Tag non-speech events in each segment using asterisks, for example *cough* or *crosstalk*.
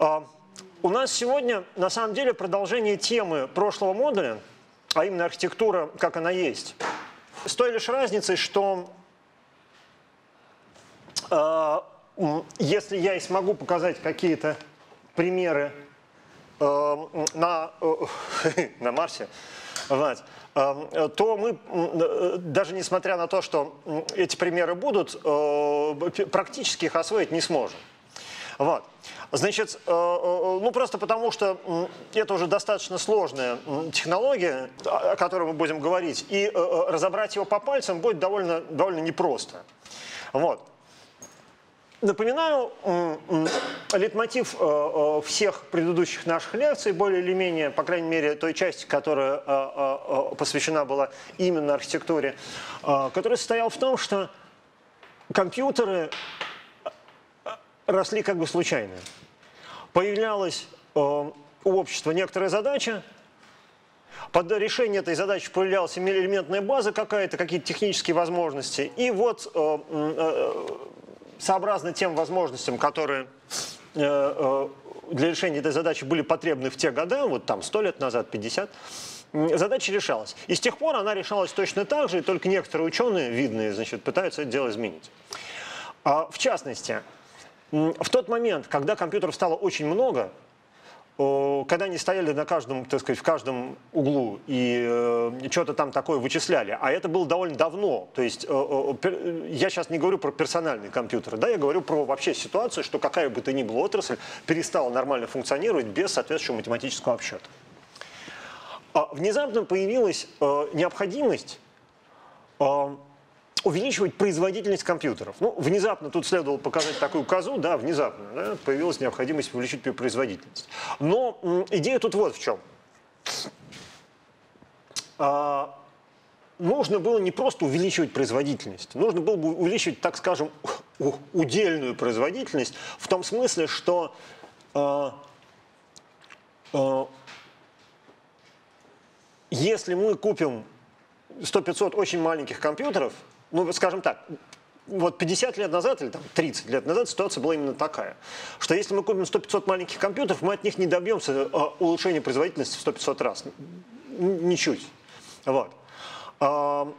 А, у нас сегодня на самом деле продолжение темы прошлого модуля, а именно архитектура, как она есть. С той лишь разницей, что э, если я и смогу показать какие-то примеры э, на, э, *laughs* на Марсе, э, то мы, э, даже несмотря на то, что эти примеры будут, э, практически их освоить не сможем. Вот. Значит, ну просто потому, что это уже достаточно сложная технология, о которой мы будем говорить, и разобрать его по пальцам будет довольно, довольно непросто. Вот. Напоминаю, литмотив э, э, всех предыдущих наших лекций, более или менее, по крайней мере, той части, которая э, посвящена была именно архитектуре, который состоял в том, что компьютеры росли как бы случайно. Появлялась у общества некоторая задача, под решение этой задачи появлялась элементная база какая-то, какие-то технические возможности, и вот сообразно тем возможностям, которые э, э, для решения этой задачи были потребны в те годы, вот там 100 лет назад, 50, задача решалась. И с тех пор она решалась точно так же, и только некоторые ученые, видные, значит, пытаются это дело изменить. А, в частности, в тот момент, когда компьютеров стало очень много, когда они стояли на каждом, так сказать, в каждом углу и э, что-то там такое вычисляли, а это было довольно давно, то есть э, э, я сейчас не говорю про персональные компьютеры, да, я говорю про вообще ситуацию, что какая бы то ни была отрасль перестала нормально функционировать без соответствующего математического обсчета. А внезапно появилась э, необходимость э, увеличивать производительность компьютеров. Ну, внезапно тут следовало показать такую козу, да, внезапно да, появилась необходимость увеличить производительность. Но идея тут вот в чем. А, нужно было не просто увеличивать производительность, нужно было бы увеличивать, так скажем, удельную производительность в том смысле, что а, а, если мы купим 100-500 очень маленьких компьютеров, ну, скажем так, вот 50 лет назад или там 30 лет назад ситуация была именно такая, что если мы купим 100-500 маленьких компьютеров, мы от них не добьемся а, улучшения производительности в 100-500 раз. Ничуть. Вот. А,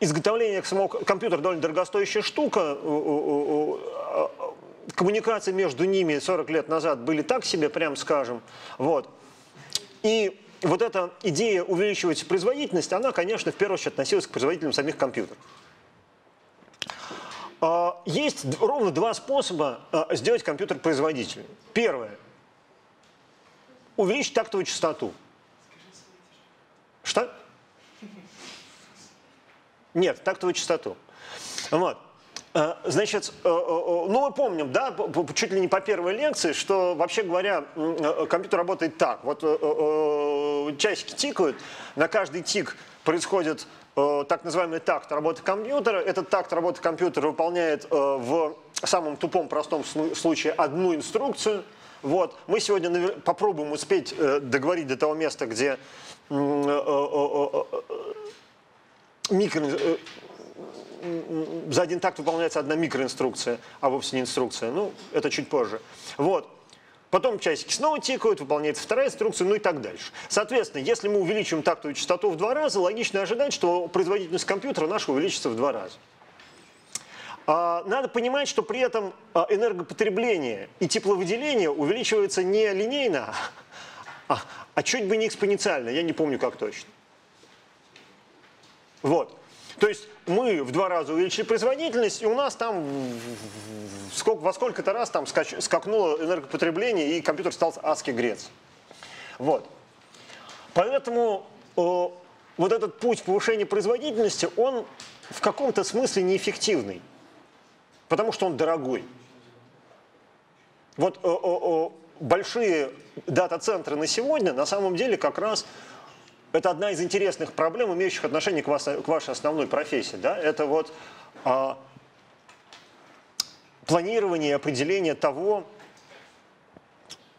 изготовление самого компьютера довольно дорогостоящая штука. А, коммуникации между ними 40 лет назад были так себе, прям скажем. Вот. И вот эта идея увеличивать производительность, она, конечно, в первую очередь относилась к производителям самих компьютеров. А, есть ровно два способа а, сделать компьютер производительным. Первое. Увеличить тактовую частоту. Что? Нет, тактовую частоту. Вот. А, значит, ну мы помним, да, чуть ли не по первой лекции, что вообще говоря, компьютер работает так. Вот часики тикают, на каждый тик происходит Э, так называемый такт работы компьютера. Этот такт работы компьютера выполняет э, в самом тупом простом случае одну инструкцию. Вот. Мы сегодня попробуем успеть э, договорить до того места, где микро, за один такт выполняется одна микроинструкция, а вовсе не инструкция. Ну, это чуть позже. Вот. Потом часики снова тикают, выполняется вторая инструкция, ну и так дальше. Соответственно, если мы увеличим тактовую частоту в два раза, логично ожидать, что производительность компьютера нашего увеличится в два раза. А, надо понимать, что при этом а, энергопотребление и тепловыделение увеличиваются не линейно, а, а чуть бы не экспоненциально, я не помню как точно. Вот. То есть мы в два раза увеличили производительность, и у нас там сколько, во сколько-то раз там скакнуло энергопотребление, и компьютер стал адски греться. Вот. Поэтому э, вот этот путь повышения производительности, он в каком-то смысле неэффективный, потому что он дорогой. Вот э, э, большие дата-центры на сегодня на самом деле как раз это одна из интересных проблем, имеющих отношение к, вас, к вашей основной профессии. Да? Это вот а, планирование и определение того,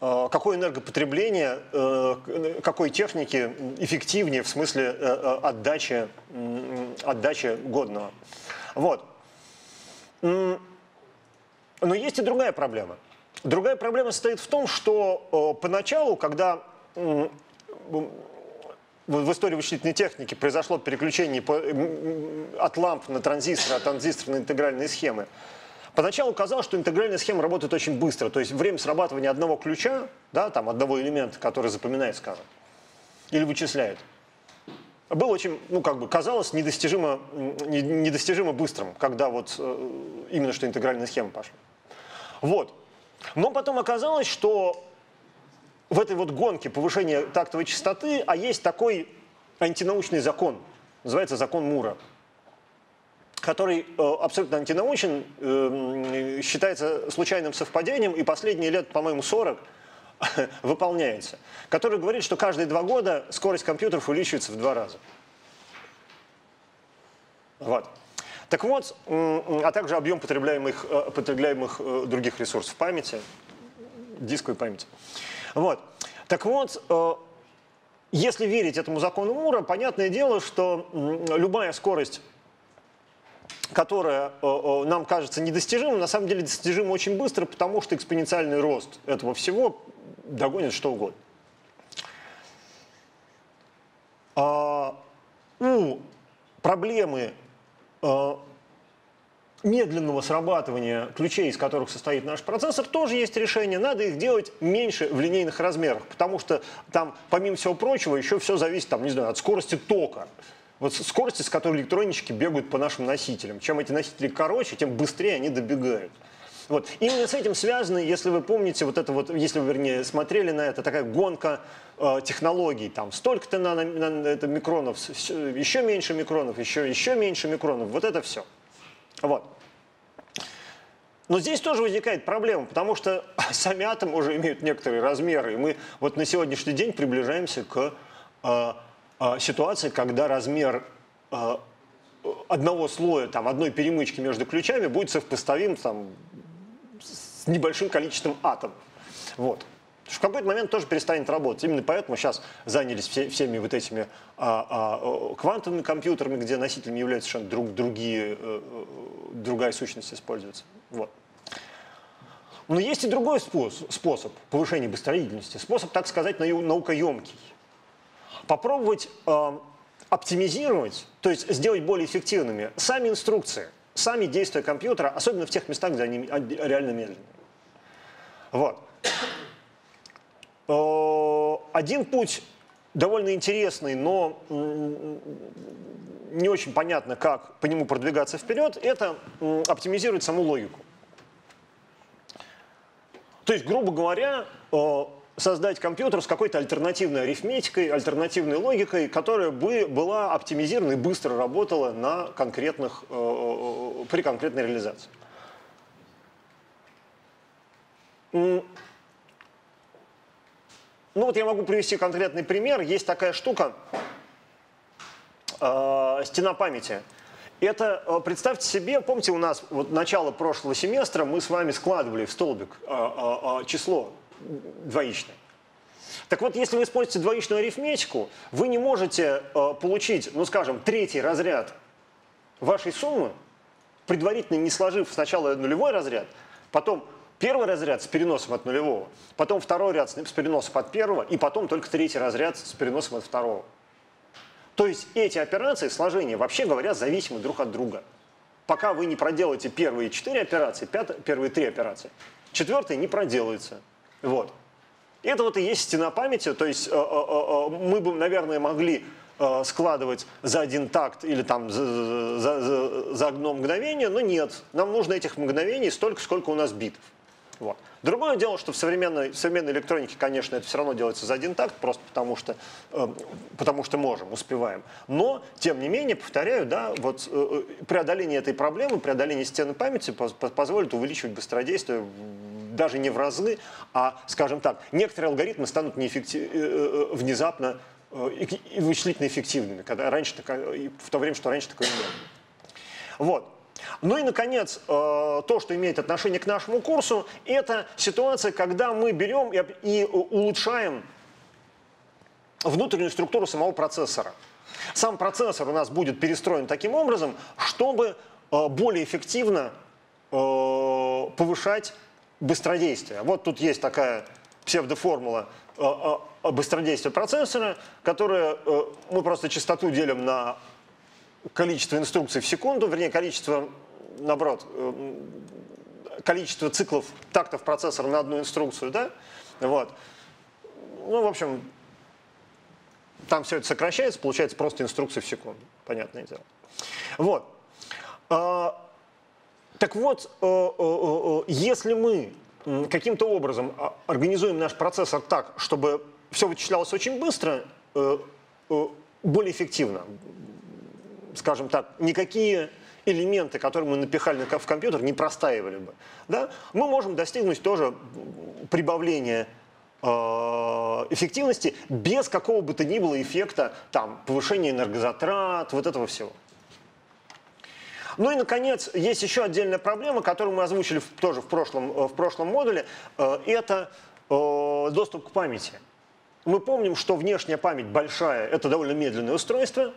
а, какое энергопотребление, а, какой техники эффективнее в смысле а, отдачи, отдачи годного. Вот. Но есть и другая проблема. Другая проблема состоит в том, что поначалу, когда в истории вычислительной техники произошло переключение от ламп на транзисторы, от транзистора на интегральные схемы, Поначалу казалось, что интегральная схема работает очень быстро, то есть время срабатывания одного ключа, да, там одного элемента, который запоминает, скажем, или вычисляет, было очень, ну, как бы, казалось недостижимо, недостижимо быстрым, когда вот э, именно что интегральная схема пошла. Вот. Но потом оказалось, что в этой вот гонке повышения тактовой частоты, а есть такой антинаучный закон, называется закон Мура который э, абсолютно антинаучен, э, считается случайным совпадением и последние лет, по-моему, 40 *laughs* выполняется, который говорит, что каждые два года скорость компьютеров увеличивается в два раза. Вот. Так вот, а также объем потребляемых, э, потребляемых других ресурсов памяти, дисковой памяти. Вот. Так вот, если верить этому закону Мура, понятное дело, что любая скорость которая э, э, нам кажется недостижимой, на самом деле достижима очень быстро, потому что экспоненциальный рост этого всего догонит что угодно. А, у проблемы э, медленного срабатывания ключей, из которых состоит наш процессор, тоже есть решение. Надо их делать меньше в линейных размерах, потому что там, помимо всего прочего, еще все зависит, там, не знаю, от скорости тока вот скорости, с которой электронички бегают по нашим носителям. Чем эти носители короче, тем быстрее они добегают. Вот. Именно с этим связано, если вы помните, вот это вот, если вы, вернее, смотрели на это, такая гонка э, технологий, там, столько-то на, на, на это микронов, еще меньше микронов, еще, еще меньше микронов, вот это все. Вот. Но здесь тоже возникает проблема, потому что *laughs* сами атомы уже имеют некоторые размеры, и мы вот на сегодняшний день приближаемся к э, а, ситуация, когда размер а, одного слоя, там, одной перемычки между ключами будет совпоставим там, с небольшим количеством атомов. Вот. В какой-то момент тоже перестанет работать. Именно поэтому сейчас занялись все, всеми вот этими а, а, квантовыми компьютерами, где носителями являются совершенно друг, другие, э, э, другая сущность используется. Вот. Но есть и другой способ, способ повышения быстродельности. Способ, так сказать, наукоемкий попробовать э, оптимизировать, то есть сделать более эффективными сами инструкции, сами действия компьютера, особенно в тех местах, где они реально медленные. Вот. Э, один путь довольно интересный, но не очень понятно, как по нему продвигаться вперед, это оптимизировать саму логику. То есть, грубо говоря, э, создать компьютер с какой-то альтернативной арифметикой, альтернативной логикой, которая бы была оптимизирована и быстро работала на конкретных, э, при конкретной реализации. Ну вот я могу привести конкретный пример. Есть такая штука, э, стена памяти. Это, э, представьте себе, помните, у нас вот начало прошлого семестра мы с вами складывали в столбик э, э, число двоичное. Так вот, если вы используете двоичную арифметику, вы не можете э, получить, ну скажем, третий разряд вашей суммы, предварительно не сложив сначала нулевой разряд, потом первый разряд с переносом от нулевого, потом второй ряд с переносом от первого, и потом только третий разряд с переносом от второго. То есть эти операции, сложения, вообще говоря, зависимы друг от друга. Пока вы не проделаете первые четыре операции, пят... первые три операции, четвертая не проделается. Вот. Это вот и есть стена памяти, то есть э, э, э, мы бы, наверное, могли складывать за один такт или там за, за, за одно мгновение, но нет. Нам нужно этих мгновений столько, сколько у нас битов. Вот. Другое дело, что в современной, в современной электронике, конечно, это все равно делается за один такт, просто потому что, э, потому что можем, успеваем. Но, тем не менее, повторяю, да, вот э, преодоление этой проблемы, преодоление стены памяти позволит увеличивать быстродействие даже не в разы, а, скажем так, некоторые алгоритмы станут неэффектив... Э, э, внезапно э, вычислительно эффективными, когда раньше, в то время, что раньше такое не было. Вот. Ну и, наконец, то, что имеет отношение к нашему курсу, это ситуация, когда мы берем и улучшаем внутреннюю структуру самого процессора. Сам процессор у нас будет перестроен таким образом, чтобы более эффективно повышать быстродействия. Вот тут есть такая псевдоформула быстродействия процессора, которая мы просто частоту делим на количество инструкций в секунду, вернее, количество, наоборот, количество циклов тактов процессора на одну инструкцию, да, вот. Ну, в общем, там все это сокращается, получается просто инструкции в секунду, понятное дело. Вот. А, так вот, э, э, э, если мы каким-то образом а, организуем наш процессор так, чтобы все вычислялось очень быстро, более эффективно, скажем так, никакие элементы, которые мы напихали в компьютер, не простаивали бы. Да? Мы можем достигнуть тоже прибавления э, эффективности без какого бы то ни было эффекта там, повышения энергозатрат, вот этого всего. Ну и, наконец, есть еще отдельная проблема, которую мы озвучили тоже в прошлом, э, в прошлом модуле. Э, это доступ к памяти. Мы помним, что внешняя память большая – это довольно медленное устройство,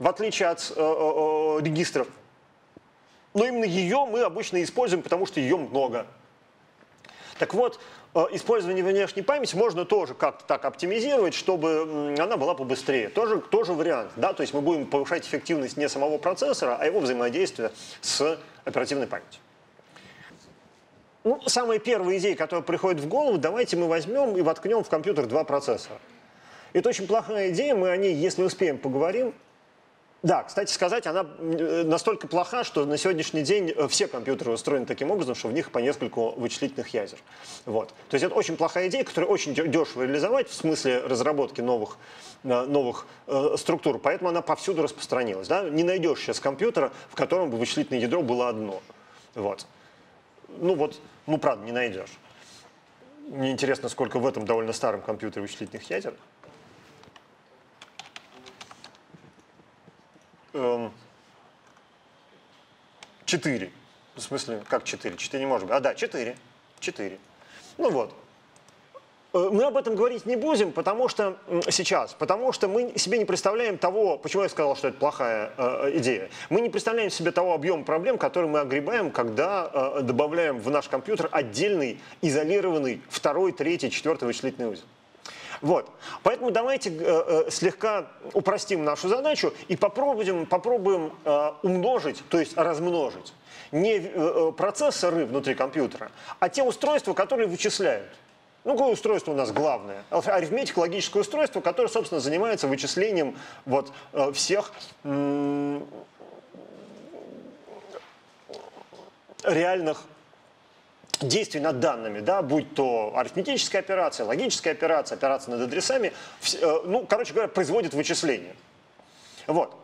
в отличие от регистров но именно ее мы обычно используем, потому что ее много. Так вот, э, использование внешней памяти можно тоже как-то так оптимизировать, чтобы она была побыстрее. Тоже, тоже вариант. Да? То есть мы будем повышать эффективность не самого процессора, а его взаимодействия с оперативной памятью. Ну, самая первая идея, которая приходит в голову, давайте мы возьмем и воткнем в компьютер два процессора. Это очень плохая идея, мы о ней, если успеем, поговорим. Да, кстати сказать, она э, настолько плоха, что на сегодняшний день э, все компьютеры устроены таким образом, что в них по нескольку вычислительных ядер. Вот. То есть это очень плохая идея, которую очень дешево реализовать в смысле разработки новых, э, новых э, структур, поэтому она повсюду распространилась. Да? Не найдешь сейчас компьютера, в котором бы вычислительное ядро было одно. Вот. Ну вот, ну правда, не найдешь. Мне интересно, сколько в этом довольно старом компьютере вычислительных ядер. Эм, 4. В смысле, как 4? 4 не может быть. А, да, 4. 4. Ну вот. Э, мы об этом говорить не будем, потому что сейчас, потому что мы себе не представляем того, почему я сказал, что это плохая э, идея. Мы не представляем себе того объема проблем, которые мы огребаем, когда э, добавляем в наш компьютер отдельный, изолированный второй, третий, четвертый вычислительный узел. Вот. Поэтому давайте э, э, слегка упростим нашу задачу и попробуем, попробуем э, умножить, то есть размножить не э, э, процессоры внутри компьютера, а те устройства, которые вычисляют. Ну, какое устройство у нас главное? Арифметика, логическое устройство, которое, собственно, занимается вычислением вот, э, всех реальных действий над данными, да, будь то арифметическая операция, логическая операция, операция над адресами, э, ну, короче говоря, производит вычисления. Вот.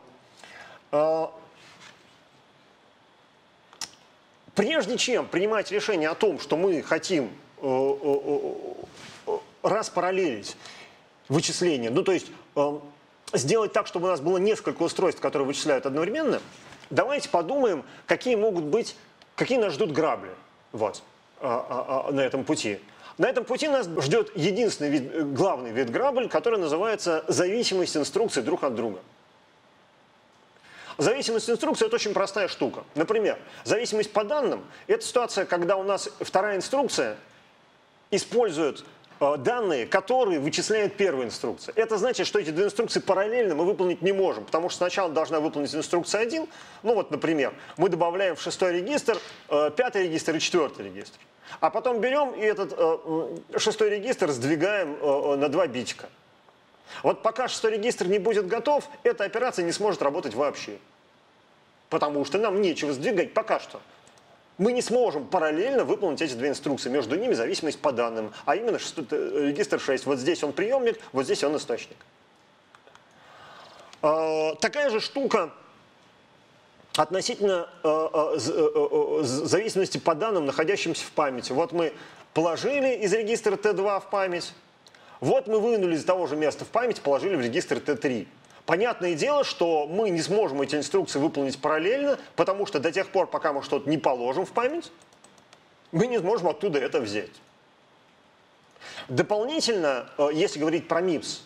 Э, прежде чем принимать решение о том, что мы хотим э, распараллелить вычисления, ну то есть сделать так, чтобы у нас было несколько устройств, которые вычисляют одновременно, давайте подумаем, какие могут быть, какие нас ждут грабли. Вот. А, а, а, на этом пути. На этом пути нас ждет единственный вид, главный вид грабель, который называется зависимость инструкций друг от друга. Зависимость инструкции – это очень простая штука. Например, зависимость по данным – это ситуация, когда у нас вторая инструкция использует Э, данные, которые вычисляет первая инструкция. Это значит, что эти две инструкции параллельно мы выполнить не можем, потому что сначала должна выполнить инструкция 1. Ну вот, например, мы добавляем в шестой регистр э, пятый регистр и четвертый регистр. А потом берем и этот э, шестой регистр сдвигаем на два битика. Вот пока шестой регистр не будет готов, эта операция не сможет работать вообще. Потому что нам нечего сдвигать пока что мы не сможем параллельно выполнить эти две инструкции. Между ними зависимость по данным, а именно э, регистр 6. Вот здесь он приемник, вот здесь он источник. А, такая же штука относительно а, а, зависимости по данным, находящимся в памяти. Вот мы положили из регистра Т2 в память, вот мы вынули из того же места в память, положили в регистр Т3. Понятное дело, что мы не сможем эти инструкции выполнить параллельно, потому что до тех пор, пока мы что-то не положим в память, мы не сможем оттуда это взять. Дополнительно, э, если говорить про МИПС,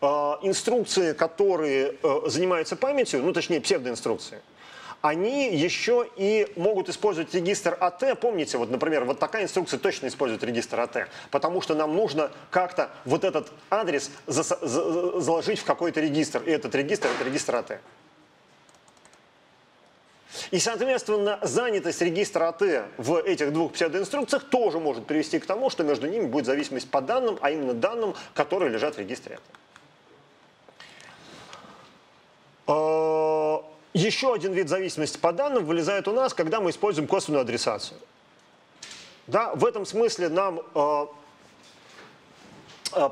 э, инструкции, которые э, занимаются памятью, ну точнее псевдоинструкции, они еще и могут использовать регистр АТ. Помните, вот, например, вот такая инструкция точно использует регистр АТ, потому что нам нужно как-то вот этот адрес заложить в какой-то регистр, и этот регистр – это регистр АТ. И, соответственно, занятость регистра АТ в этих двух псевдоинструкциях тоже может привести к тому, что между ними будет зависимость по данным, а именно данным, которые лежат в регистре АТ. Еще один вид зависимости по данным вылезает у нас, когда мы используем косвенную адресацию. Да, в этом смысле нам э,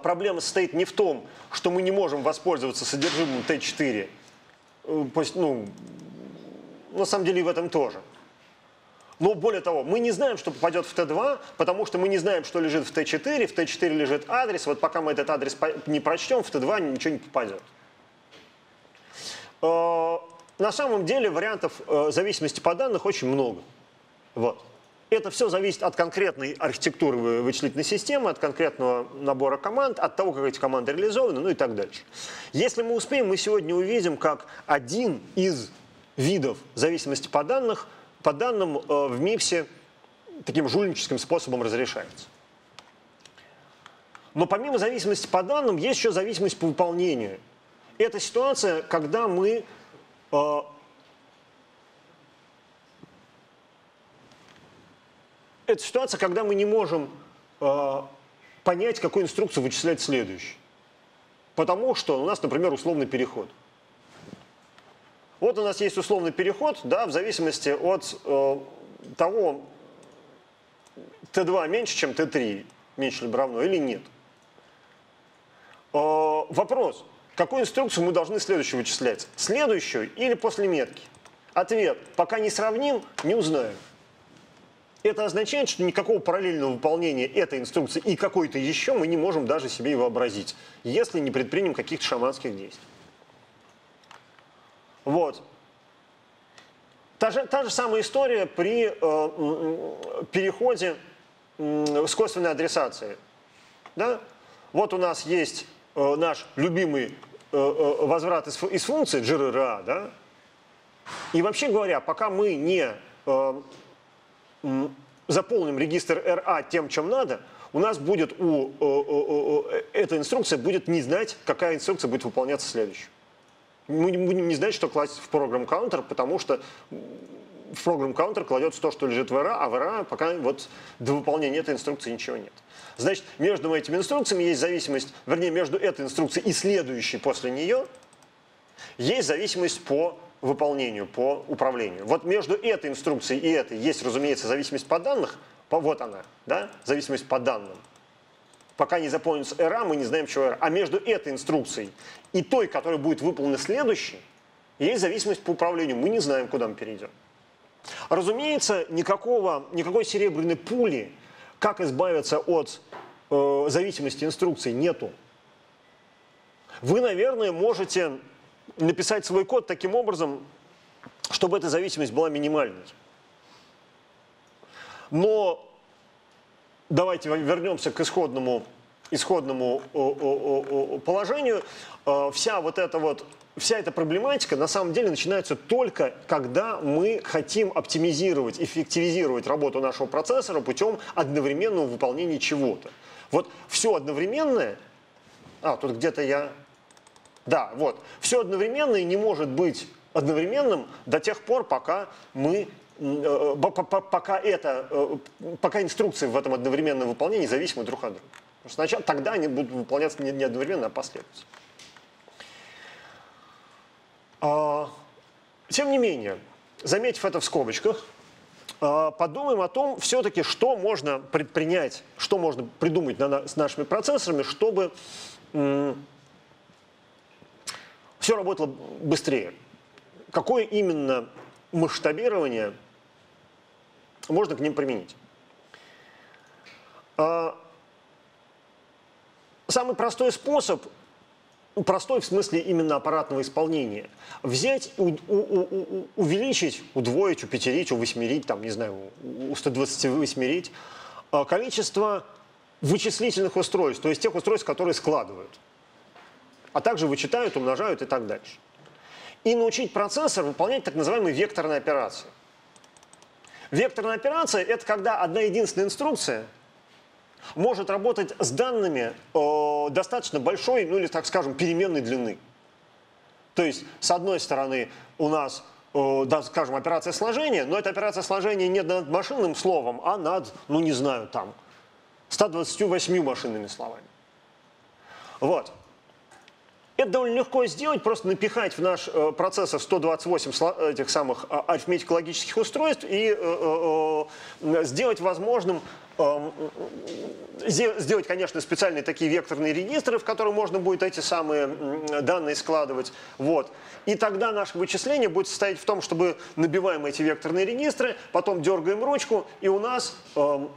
проблема состоит не в том, что мы не можем воспользоваться содержимым Т4, э, ну, на самом деле и в этом тоже. Но более того, мы не знаем, что попадет в Т2, потому что мы не знаем, что лежит в Т4. В Т4 лежит адрес. Вот пока мы этот адрес не прочтем, в Т2 ничего не попадет. На самом деле вариантов э, зависимости по данных очень много. Вот. Это все зависит от конкретной архитектуры вычислительной системы, от конкретного набора команд, от того, как эти команды реализованы, ну и так дальше. Если мы успеем, мы сегодня увидим, как один из видов зависимости по, данных, по данным э, в МИПСе таким жульническим способом разрешается. Но помимо зависимости по данным, есть еще зависимость по выполнению. Это ситуация, когда мы это ситуация, когда мы не можем э, понять, какую инструкцию вычислять следующий. Потому что у нас, например, условный переход. Вот у нас есть условный переход, да, в зависимости от э, того, Т2 меньше, чем Т3, меньше либо равно или нет. Э, вопрос, какую инструкцию мы должны следующую вычислять? Следующую или после метки? Ответ, пока не сравним, не узнаем. Это означает, что никакого параллельного выполнения этой инструкции и какой-то еще мы не можем даже себе и вообразить, если не предпримем каких-то шаманских действий. Вот. Та же, та же самая история при э, переходе э, с косвенной адресацией. Да? Вот у нас есть э, наш любимый э, э, возврат из, функции GRRA, да? И вообще говоря, пока мы не заполним регистр RA тем, чем надо, у нас будет у, э, э, эта инструкция будет не знать, какая инструкция будет выполняться следующей мы не будем не знать, что класть в программ counter, потому что в программ counter кладется то, что лежит в RA, а в RA пока вот до выполнения этой инструкции ничего нет. Значит, между этими инструкциями есть зависимость, вернее, между этой инструкцией и следующей после нее есть зависимость по выполнению, по управлению. Вот между этой инструкцией и этой есть, разумеется, зависимость по данных, по, вот она, да, зависимость по данным пока не заполнится эра, мы не знаем, чего эра. А между этой инструкцией и той, которая будет выполнена следующей, есть зависимость по управлению. Мы не знаем, куда мы перейдем. Разумеется, никакого, никакой серебряной пули, как избавиться от э, зависимости инструкций, нету. Вы, наверное, можете написать свой код таким образом, чтобы эта зависимость была минимальной. Но давайте вернемся к исходному, исходному положению. Э, вся вот эта вот вся эта проблематика на самом деле начинается только, когда мы хотим оптимизировать, эффективизировать работу нашего процессора путем одновременного выполнения чего-то. Вот все одновременное, а, тут где-то я, да, вот, все одновременное не может быть одновременным до тех пор, пока мы Э, пока, это, э, пока инструкции в этом одновременном выполнении зависимы друг от друга. Сначала, тогда они будут выполняться не одновременно, а последовательно. А, тем не менее, заметив это в скобочках, а, подумаем о том, все-таки, что можно предпринять, что можно придумать на, с нашими процессорами, чтобы все работало быстрее. Какое именно масштабирование можно к ним применить. А, самый простой способ, простой в смысле именно аппаратного исполнения, взять, у, у, у, увеличить, удвоить, упетерить, увосьмерить, там, не знаю, у 128 а, количество вычислительных устройств, то есть тех устройств, которые складывают, а также вычитают, умножают и так дальше. и научить процессор выполнять так называемые векторные операции. Векторная операция – это когда одна единственная инструкция может работать с данными э, достаточно большой, ну или, так скажем, переменной длины. То есть, с одной стороны, у нас, э, да, скажем, операция сложения, но эта операция сложения не над машинным словом, а над, ну не знаю, там, 128 машинными словами. Вот. Это довольно легко сделать, просто напихать в наш э, процессор 128 этих самых э, арифметико-логических устройств и э, э, сделать возможным э, сделать, конечно, специальные такие векторные регистры, в которые можно будет эти самые данные складывать. Вот. И тогда наше вычисление будет состоять в том, чтобы набиваем эти векторные регистры, потом дергаем ручку, и у нас, э,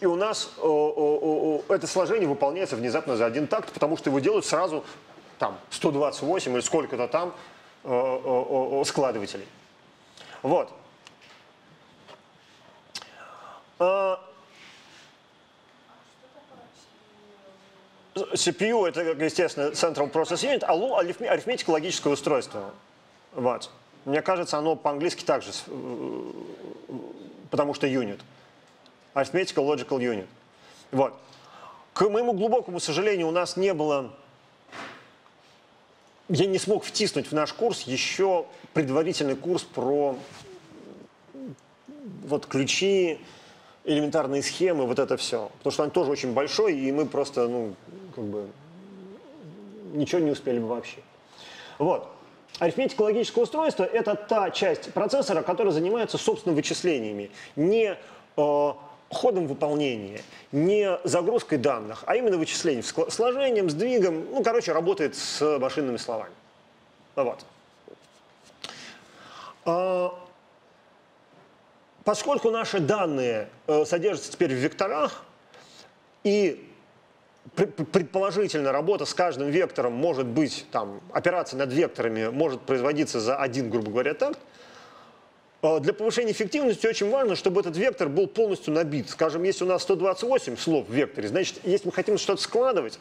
и у нас э, э, э, это сложение выполняется внезапно за один такт, потому что его делают сразу там 128 или сколько-то там э, э, э, складывателей. Вот. CPU это, естественно, Central Process Unit, а арифметика логическое устройство. Вот. Мне кажется, оно по-английски также, потому что unit. Arithmetical Logical Unit. Вот. К моему глубокому сожалению, у нас не было я не смог втиснуть в наш курс еще предварительный курс про вот ключи, элементарные схемы, вот это все. Потому что он тоже очень большой, и мы просто, ну, как бы, ничего не успели бы вообще. Вот. Арифметика логического устройства – это та часть процессора, которая занимается, собственно, вычислениями. Не э, ходом выполнения, не загрузкой данных, а именно вычислением, сложением, сдвигом, ну, короче, работает с машинными словами. Вот. А, поскольку наши данные э, содержатся теперь в векторах, и предположительно работа с каждым вектором может быть, там, операция над векторами может производиться за один, грубо говоря, такт, а, для повышения эффективности очень важно, чтобы этот вектор был полностью набит. Скажем, если у нас 128 слов в векторе, значит, если мы хотим что-то складывать,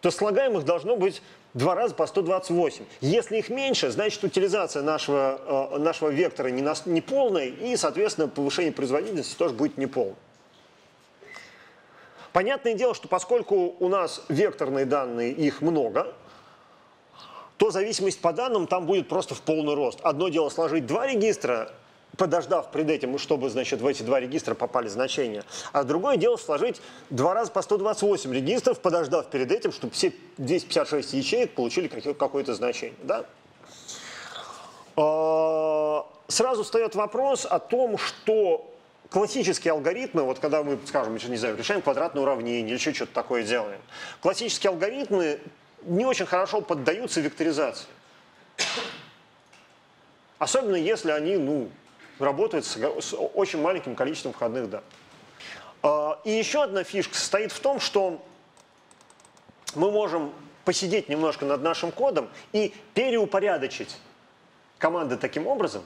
то слагаемых должно быть два раза по 128. Если их меньше, значит, утилизация нашего, э, нашего вектора не, нас, не полная, и, соответственно, повышение производительности тоже будет неполным. Понятное дело, что поскольку у нас векторные данные, их много, то зависимость по данным там будет просто в полный рост. Одно дело сложить два регистра, подождав пред этим, чтобы, значит, в эти два регистра попали значения. А другое дело сложить два раза по 128 регистров, подождав перед этим, чтобы все 256 ячеек получили какое-то значение. Да? А, сразу встает вопрос о том, что классические алгоритмы, вот когда мы, скажем, не знаю, решаем квадратное уравнение или еще что-то такое делаем, классические алгоритмы не очень хорошо поддаются векторизации. Особенно если они, ну, работает с, с очень маленьким количеством входных данных. А, и еще одна фишка состоит в том, что мы можем посидеть немножко над нашим кодом и переупорядочить команды таким образом,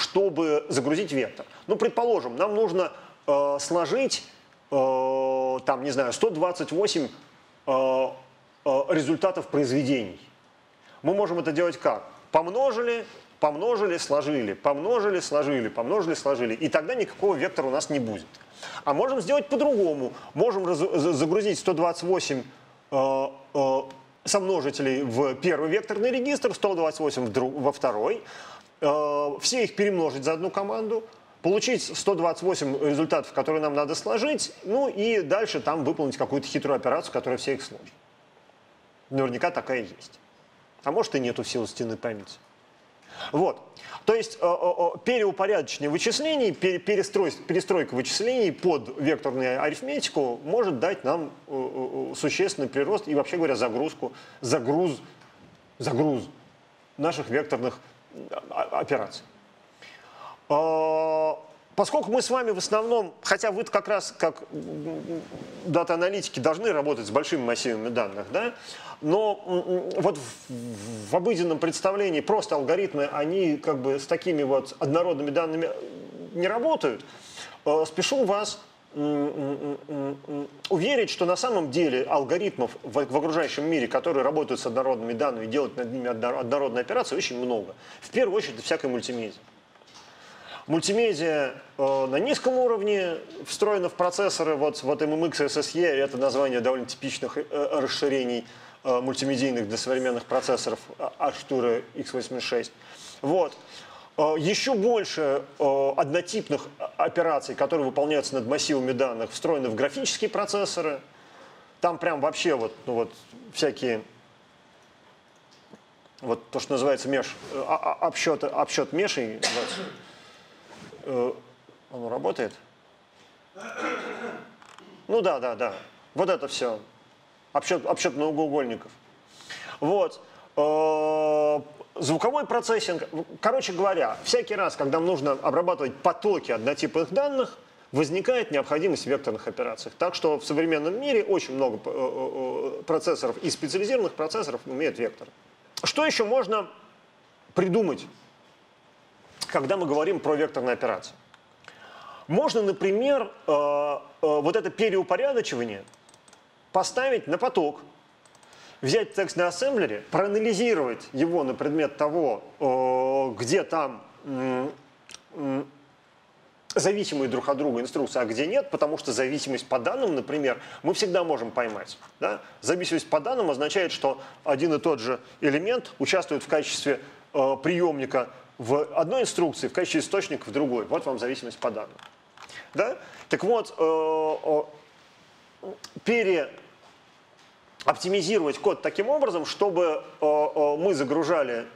чтобы загрузить вектор. Ну, предположим, нам нужно э, сложить, э, там, не знаю, 128 э, э, результатов произведений. Мы можем это делать как? Помножили, Помножили, сложили, помножили, сложили, помножили, сложили. И тогда никакого вектора у нас не будет. А можем сделать по-другому. Можем загрузить 128 э, э, сомножителей в первый векторный регистр, 128 в друг, во второй. Э, все их перемножить за одну команду, получить 128 результатов, которые нам надо сложить, ну и дальше там выполнить какую-то хитрую операцию, которая все их сложит. Наверняка такая есть. А может и нету в силу стены памяти. Вот. То есть э, э, переупорядочение вычислений, перестройка вычислений под векторную арифметику может дать нам существенный прирост и, вообще говоря, загрузку, загруз, загруз наших векторных операций. Поскольку мы с вами в основном, хотя вы как раз как дата-аналитики должны работать с большими массивами данных, да, но вот в, в обыденном представлении просто алгоритмы, они как бы с такими вот однородными данными не работают. Э, спешу вас уверить, что на самом деле алгоритмов в, в окружающем мире, которые работают с однородными данными и делают над ними однородные операции, очень много. В первую очередь, всякой мультимедиа. Мультимедиа э, на низком уровне встроена в процессоры, вот, вот MMX SSE, это название довольно типичных э, расширений э, мультимедийных для современных процессоров Archtura x86. Вот. Э, еще больше э, однотипных операций, которые выполняются над массивами данных, встроены в графические процессоры. Там прям вообще вот, ну вот всякие, вот то, что называется меж, э, обсчет, обсчет мешей. Оно работает? Ну да, да, да. Вот это все. Обсчет, обсчет многоугольников. Вот звуковой процессинг. Короче говоря, всякий раз, когда нужно обрабатывать потоки однотипных данных, возникает необходимость в векторных операциях. Так что в современном мире очень много э, э, процессоров и специализированных процессоров умеют векторы. Что еще можно придумать, когда мы говорим про векторные операции? Можно, например, э, вот это переупорядочивание поставить на поток, взять текст на ассемблере, проанализировать его на предмет того, где там зависимые друг от друга инструкции, а где нет, потому что зависимость по данным, например, мы всегда можем поймать. Да? Зависимость по данным означает, что один и тот же элемент участвует в качестве э, приемника в одной инструкции, в качестве источника в другой. Вот вам зависимость по данным. Да? Так вот, э, э, пере оптимизировать код таким образом, чтобы э, э, мы загружали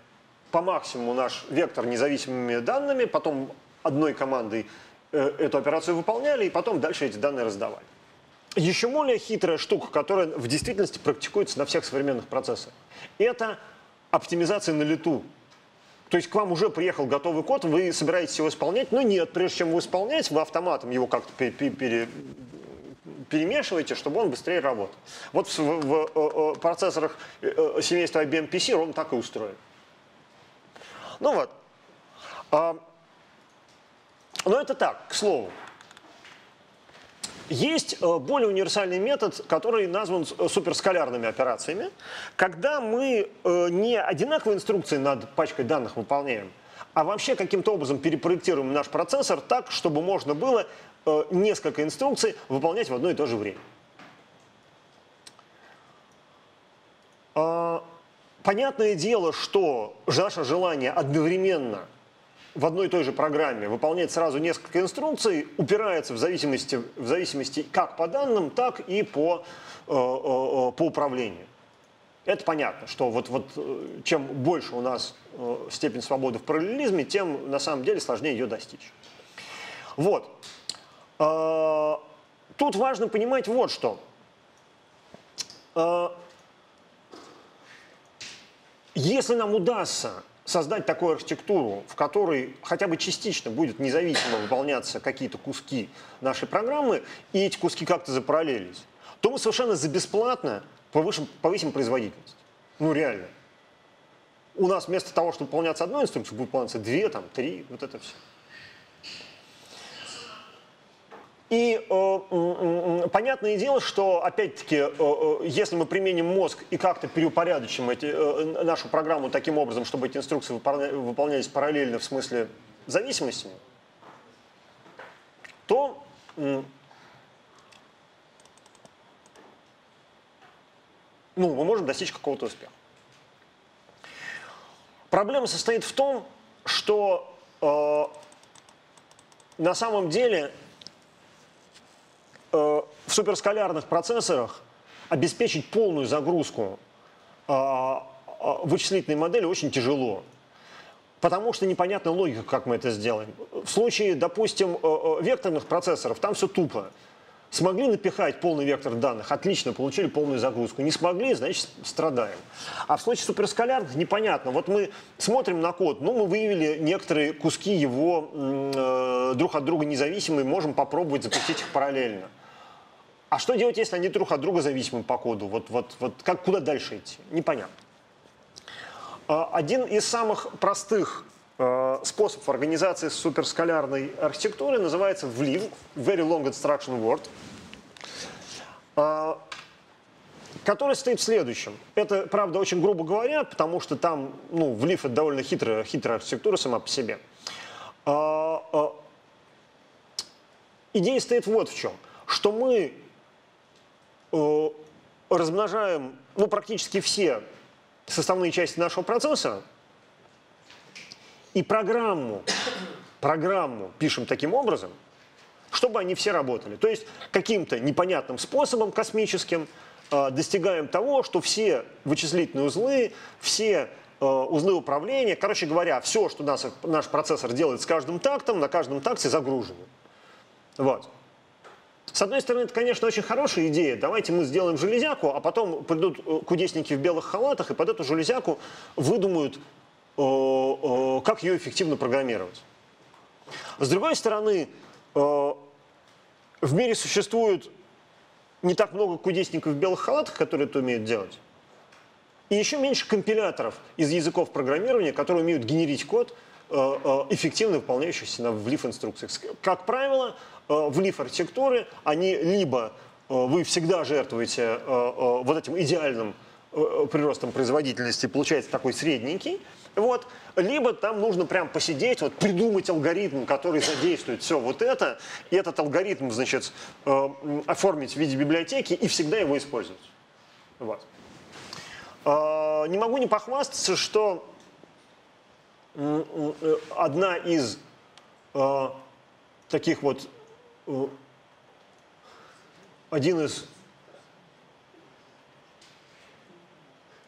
по максимуму наш вектор независимыми данными, потом одной командой э, эту операцию выполняли, и потом дальше эти данные раздавали. Еще более хитрая штука, которая в действительности практикуется на всех современных процессах, это оптимизация на лету. То есть к вам уже приехал готовый код, вы собираетесь его исполнять, но нет, прежде чем его исполнять, вы автоматом его как-то пере, перемешиваете, чтобы он быстрее работал. Вот в, в, в э, э, процессорах э, семейства IBM PC ровно так и устроен. Ну вот. А, но это так, к слову. Есть более универсальный метод, который назван суперскалярными операциями, когда мы не одинаковые инструкции над пачкой данных выполняем, а вообще каким-то образом перепроектируем наш процессор так, чтобы можно было Э, несколько инструкций выполнять в одно и то же время. А, понятное дело, что наше желание одновременно в одной и той же программе выполнять сразу несколько инструкций упирается в зависимости, в зависимости как по данным, так и по, э, э, по управлению. Это понятно, что вот, вот чем больше у нас степень свободы в параллелизме, тем на самом деле сложнее ее достичь. Вот. А, тут важно понимать вот что. А, если нам удастся создать такую архитектуру, в которой хотя бы частично будет независимо выполняться какие-то куски нашей программы, и эти куски как-то запараллелились, то мы совершенно за бесплатно повысим, повысим производительность. Ну реально. У нас вместо того, чтобы выполняться одной инструкцией, будет выполняться две, там, три, вот это все. И э, понятное дело, что, опять-таки, э, э, если мы применим мозг и как-то переупорядочим эти, нашу программу таким образом, чтобы эти инструкции выполнялись параллельно в смысле зависимости, то ну, мы можем достичь какого-то успеха. Проблема состоит в том, что э, на самом деле в суперскалярных процессорах обеспечить полную загрузку а, а, вычислительной модели очень тяжело. Потому что непонятна логика, как мы это сделаем. В случае, допустим, э, э, векторных процессоров, там все тупо. Смогли напихать полный вектор данных, отлично, получили полную загрузку. Не смогли, значит, страдаем. А в случае суперскалярных непонятно. Вот мы смотрим на код, ну, мы выявили некоторые куски его э, друг от друга независимые, можем попробовать запустить их параллельно. А что делать, если они друг от друга зависимы по коду? Вот, вот, вот как, куда дальше идти? Непонятно. А, один из самых простых э, способ организации суперскалярной архитектуры называется VLIV, Very Long Instruction Word, э, который стоит в следующем. Это, правда, очень грубо говоря, потому что там, ну, VLIV это довольно хитрая, хитрая архитектура сама по себе. Идея стоит вот в чем, что мы размножаем ну, практически все составные части нашего процесса и программу, программу пишем таким образом, чтобы они все работали. То есть каким-то непонятным способом космическим э, достигаем того, что все вычислительные узлы, все э, узлы управления, короче говоря, все, что наш процессор делает с каждым тактом, на каждом такте загружено. Вот. С одной стороны, это, конечно, очень хорошая идея. Давайте мы сделаем железяку, а потом придут э, кудесники в белых халатах и под эту железяку выдумают, э, э, как ее эффективно программировать. С другой стороны, в мире существует не так много кудесников в белых халатах, которые это умеют делать. И еще меньше компиляторов из языков программирования, которые умеют генерить код, эффективно выполняющийся в лиф-инструкциях. Как правило, Э, в лиф-архитектуры, они либо э, вы всегда жертвуете э, вот этим идеальным приростом производительности, получается такой средненький, вот, либо там нужно прям посидеть, вот, придумать алгоритм, который задействует все вот это, и этот алгоритм, значит, оформить в виде библиотеки и всегда его использовать. Вот. Не могу не похвастаться, что одна из таких вот один из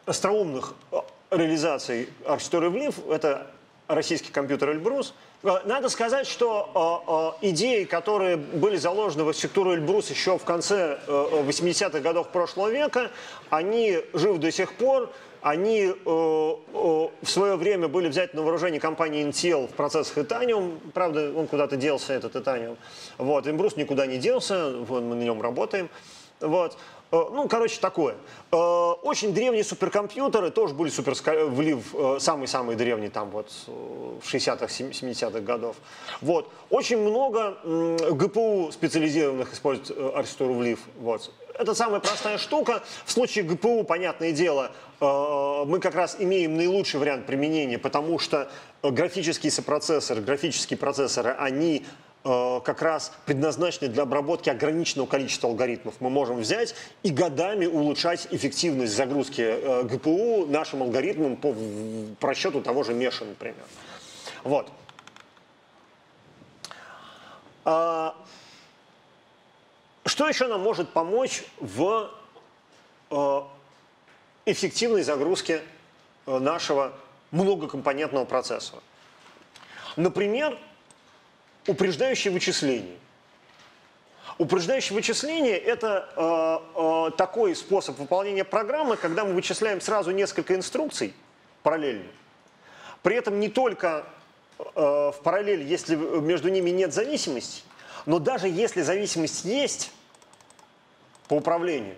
остроумных э, реализаций архитектуры Влив – это российский компьютер Эльбрус. Э, надо сказать, что идеи, которые были заложены в архитектуру Эльбрус еще в конце 80-х годов прошлого века, они живы до сих пор они э, э, в свое время были взяты на вооружение компании Intel в процессах Itanium. Правда, он куда-то делся, этот Itanium. Вот, Имбрус никуда не делся, вот, мы на нем работаем. Вот. Э, ну, короче, такое. Э, очень древние суперкомпьютеры тоже были супер влив, э, самый-самый древний там вот в 60-х, 70-х годов. Вот. Очень много ГПУ специализированных используют архитектуру влив. Вот. Это самая простая штука. В случае ГПУ, понятное дело, мы как раз имеем наилучший вариант применения, потому что графические сопроцессоры, графические процессоры, они Э, как раз предназначены для обработки ограниченного количества алгоритмов. Мы можем взять и годами улучшать эффективность загрузки э, ГПУ нашим алгоритмам по просчету того же Меша, например. Вот. Что еще нам может помочь в э, эффективной загрузке нашего многокомпонентного процессора? Например, упреждающее вычисление. Упреждающее вычисление – это э, э, такой способ выполнения программы, когда мы вычисляем сразу несколько инструкций параллельно. При этом не только э, в параллель, если между ними нет зависимости, но даже если зависимость есть по управлению,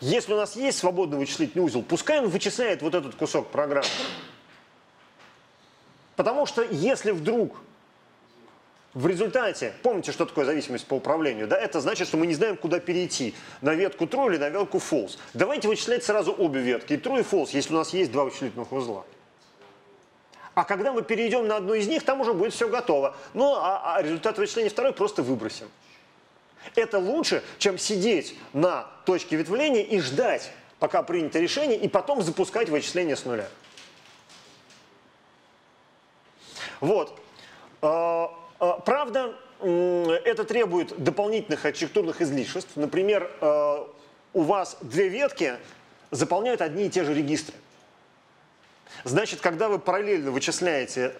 если у нас есть свободный вычислительный узел, пускай он вычисляет вот этот кусок программы. Потому что если вдруг в результате, помните, что такое зависимость по управлению? Да? Это значит, что мы не знаем, куда перейти, на ветку true или на ветку false. Давайте вычислять сразу обе ветки, true и false, если у нас есть два вычислительных узла. А когда мы перейдем на одну из них, там уже будет все готово. Ну, а, а результат вычисления второй просто выбросим. Это лучше, чем сидеть на точке ветвления и ждать, пока принято решение, и потом запускать вычисление с нуля. Вот. А, а, правда, это требует дополнительных архитектурных излишеств. Например, э, у вас две ветки заполняют одни и те же регистры. Значит, когда вы параллельно вычисляете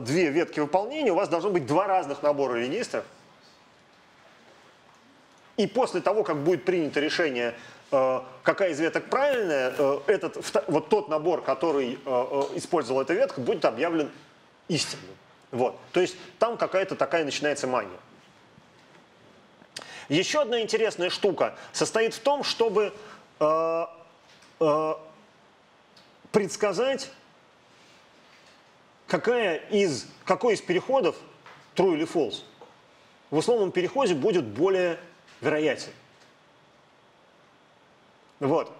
две ветки выполнения, у вас должно быть два разных набора регистров. И после того, как будет принято решение, какая из веток правильная, этот, вот тот набор, который использовал эта ветка, будет объявлен истинным. Вот. То есть там какая-то такая начинается мания. Еще одна интересная штука состоит в том, чтобы э, э, предсказать какая из, какой из переходов true или false в условном переходе будет более вероятен. Вот.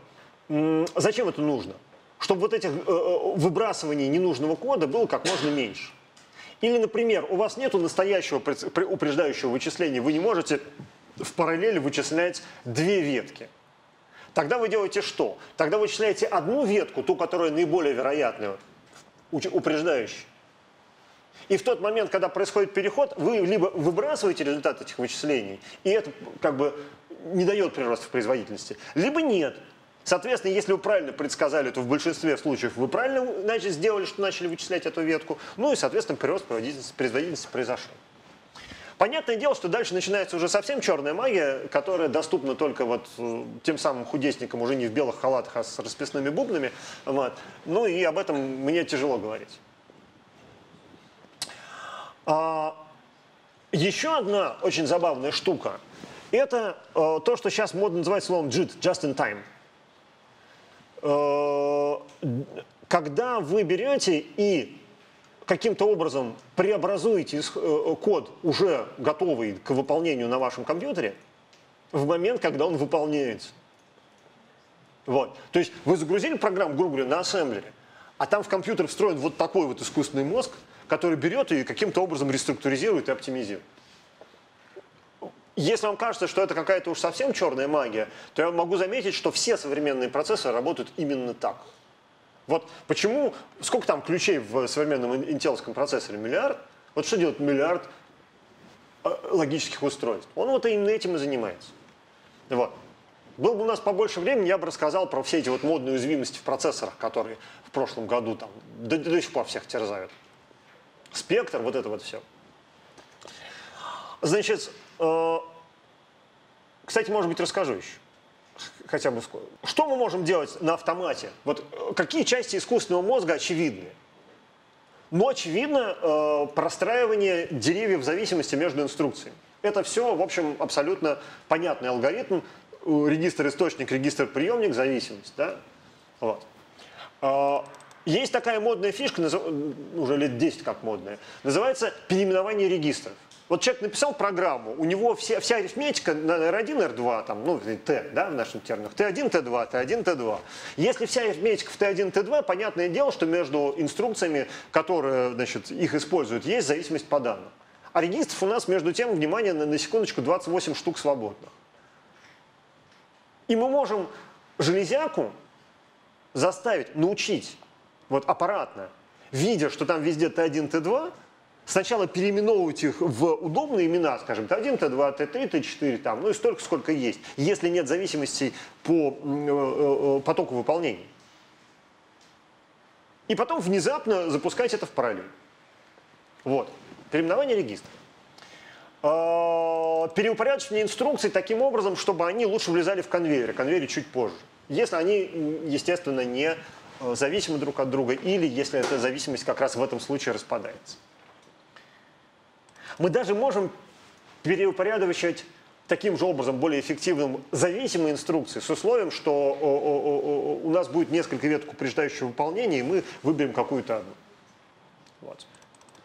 Зачем это нужно? Чтобы вот этих э, э, выбрасываний ненужного кода было как можно меньше. Или, например, у вас нет настоящего упреждающего вычисления, вы не можете в параллели вычислять две ветки. Тогда вы делаете что? Тогда вы вычисляете одну ветку, ту, которая наиболее вероятная, упреждающая. И в тот момент, когда происходит переход, вы либо выбрасываете результат этих вычислений, и это как бы не дает прироста в производительности, либо нет. Соответственно, если вы правильно предсказали, то в большинстве случаев вы правильно значит, сделали, что начали вычислять эту ветку. Ну и, соответственно, прирост производительности, производительности произошел. Понятное дело, что дальше начинается уже совсем черная магия, которая доступна только вот э, тем самым худесникам уже не в белых халатах, а с расписными бубнами. Вот. Ну и об этом мне тяжело говорить. А, еще одна очень забавная штука – это э, то, что сейчас модно называть словом JIT – Just in Time – Э, когда вы берете и каким-то образом преобразуете э, код, уже готовый к выполнению на вашем компьютере, в момент, когда он выполняется. Вот. То есть вы загрузили программу, грубо говоря, на ассемблере, а там в компьютер встроен вот такой вот искусственный мозг, который берет и каким-то образом реструктуризирует и оптимизирует. Если вам кажется, что это какая-то уж совсем черная магия, то я могу заметить, что все современные процессоры работают именно так. Вот почему, сколько там ключей в современном интелском процессоре? Миллиард? Вот что делает миллиард э, логических устройств? Он вот именно этим и занимается. Вот. Было бы у нас побольше времени, я бы рассказал про все эти вот модные уязвимости в процессорах, которые в прошлом году там до, до сих пор всех терзают. Спектр, вот это вот все. Значит, Э, кстати, может быть, расскажу еще. Хотя бы скоро. Что мы можем делать на автомате? Вот э, какие части искусственного мозга очевидны? Ну, очевидно, э, простраивание деревьев в зависимости между инструкциями. Это все, в общем, абсолютно понятный алгоритм. Регистр источник, регистр приемник, зависимость. Да? Вот. Есть такая модная фишка, уже лет 10 как модная, называется переименование регистров. Вот человек написал программу, у него все, вся арифметика на R1, R2, там, ну, T, да, в нашем терминах, T1, T2, T1, T2. Если вся арифметика в T1, T2, понятное дело, что между инструкциями, которые, значит, их используют, есть зависимость по данным. А регистров у нас, между тем, внимание, на, на секундочку, 28 штук свободных. И мы можем железяку заставить, научить, вот аппаратно, видя, что там везде T1, T2, сначала переименовывать их в удобные имена, скажем, Т1, Т2, Т3, Т4, там, ну и столько, сколько есть, если нет зависимости по э, э, потоку выполнения. И потом внезапно запускать это в параллель. Вот. Переименование регистра. А, переупорядочение инструкций таким образом, чтобы они лучше влезали в конвейер, конвейер чуть позже. Если они, естественно, не э, зависимы друг от друга, или если эта зависимость как раз в этом случае распадается. Мы даже можем переупорядочивать таким же образом, более эффективным, зависимые инструкции с условием, что у нас будет несколько веток упреждающего выполнения, и мы выберем какую-то одну. Вот.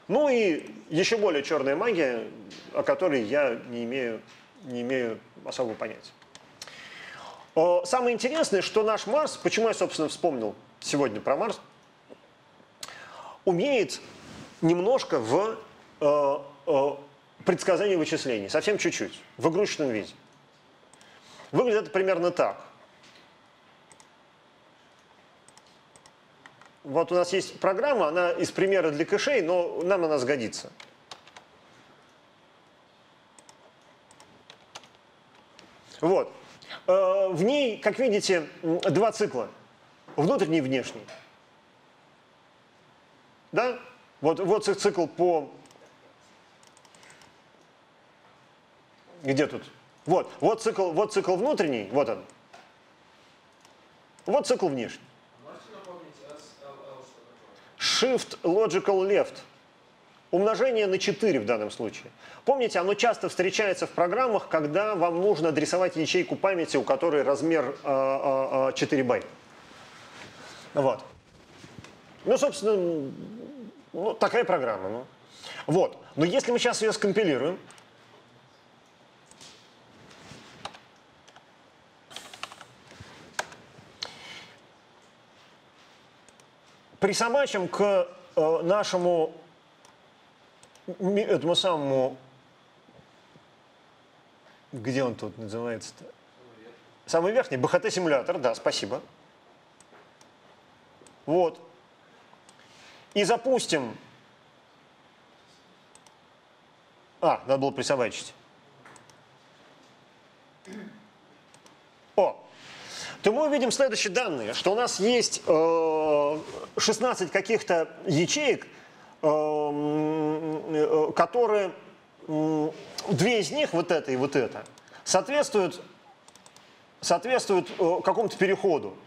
Ну и еще более черная магия, о которой я не имею, не имею особого понятия. Самое интересное, что наш Марс, почему я, собственно, вспомнил сегодня про Марс, умеет немножко в э, Э, предсказание вычислений, совсем чуть-чуть, в игрушечном виде. Выглядит это примерно так. Вот у нас есть программа, она из примера для кэшей, но нам она сгодится. Вот. Э, в ней, как видите, два цикла. Внутренний и внешний. Да? Вот, вот цикл по Где тут? Вот, вот цикл, вот цикл внутренний, вот он. Вот цикл внешний. Shift Logical Left. Умножение на 4 в данном случае. Помните, оно часто встречается в программах, когда вам нужно адресовать ячейку памяти, у которой размер э, э, 4 байта. Вот. Ну, собственно, Ну, такая программа. Ну. Вот. Но если мы сейчас ее скомпилируем, присобачим к э, нашему этому самому где он тут называется-то? Самый верхний, БХТ-симулятор, да, спасибо. Вот. И запустим. А, надо было присобачить. О, то мы увидим следующие данные, что у нас есть э, 16 каких-то ячеек, э, которые, э, две из них, вот это и вот это, соответствуют, соответствуют э, какому-то переходу.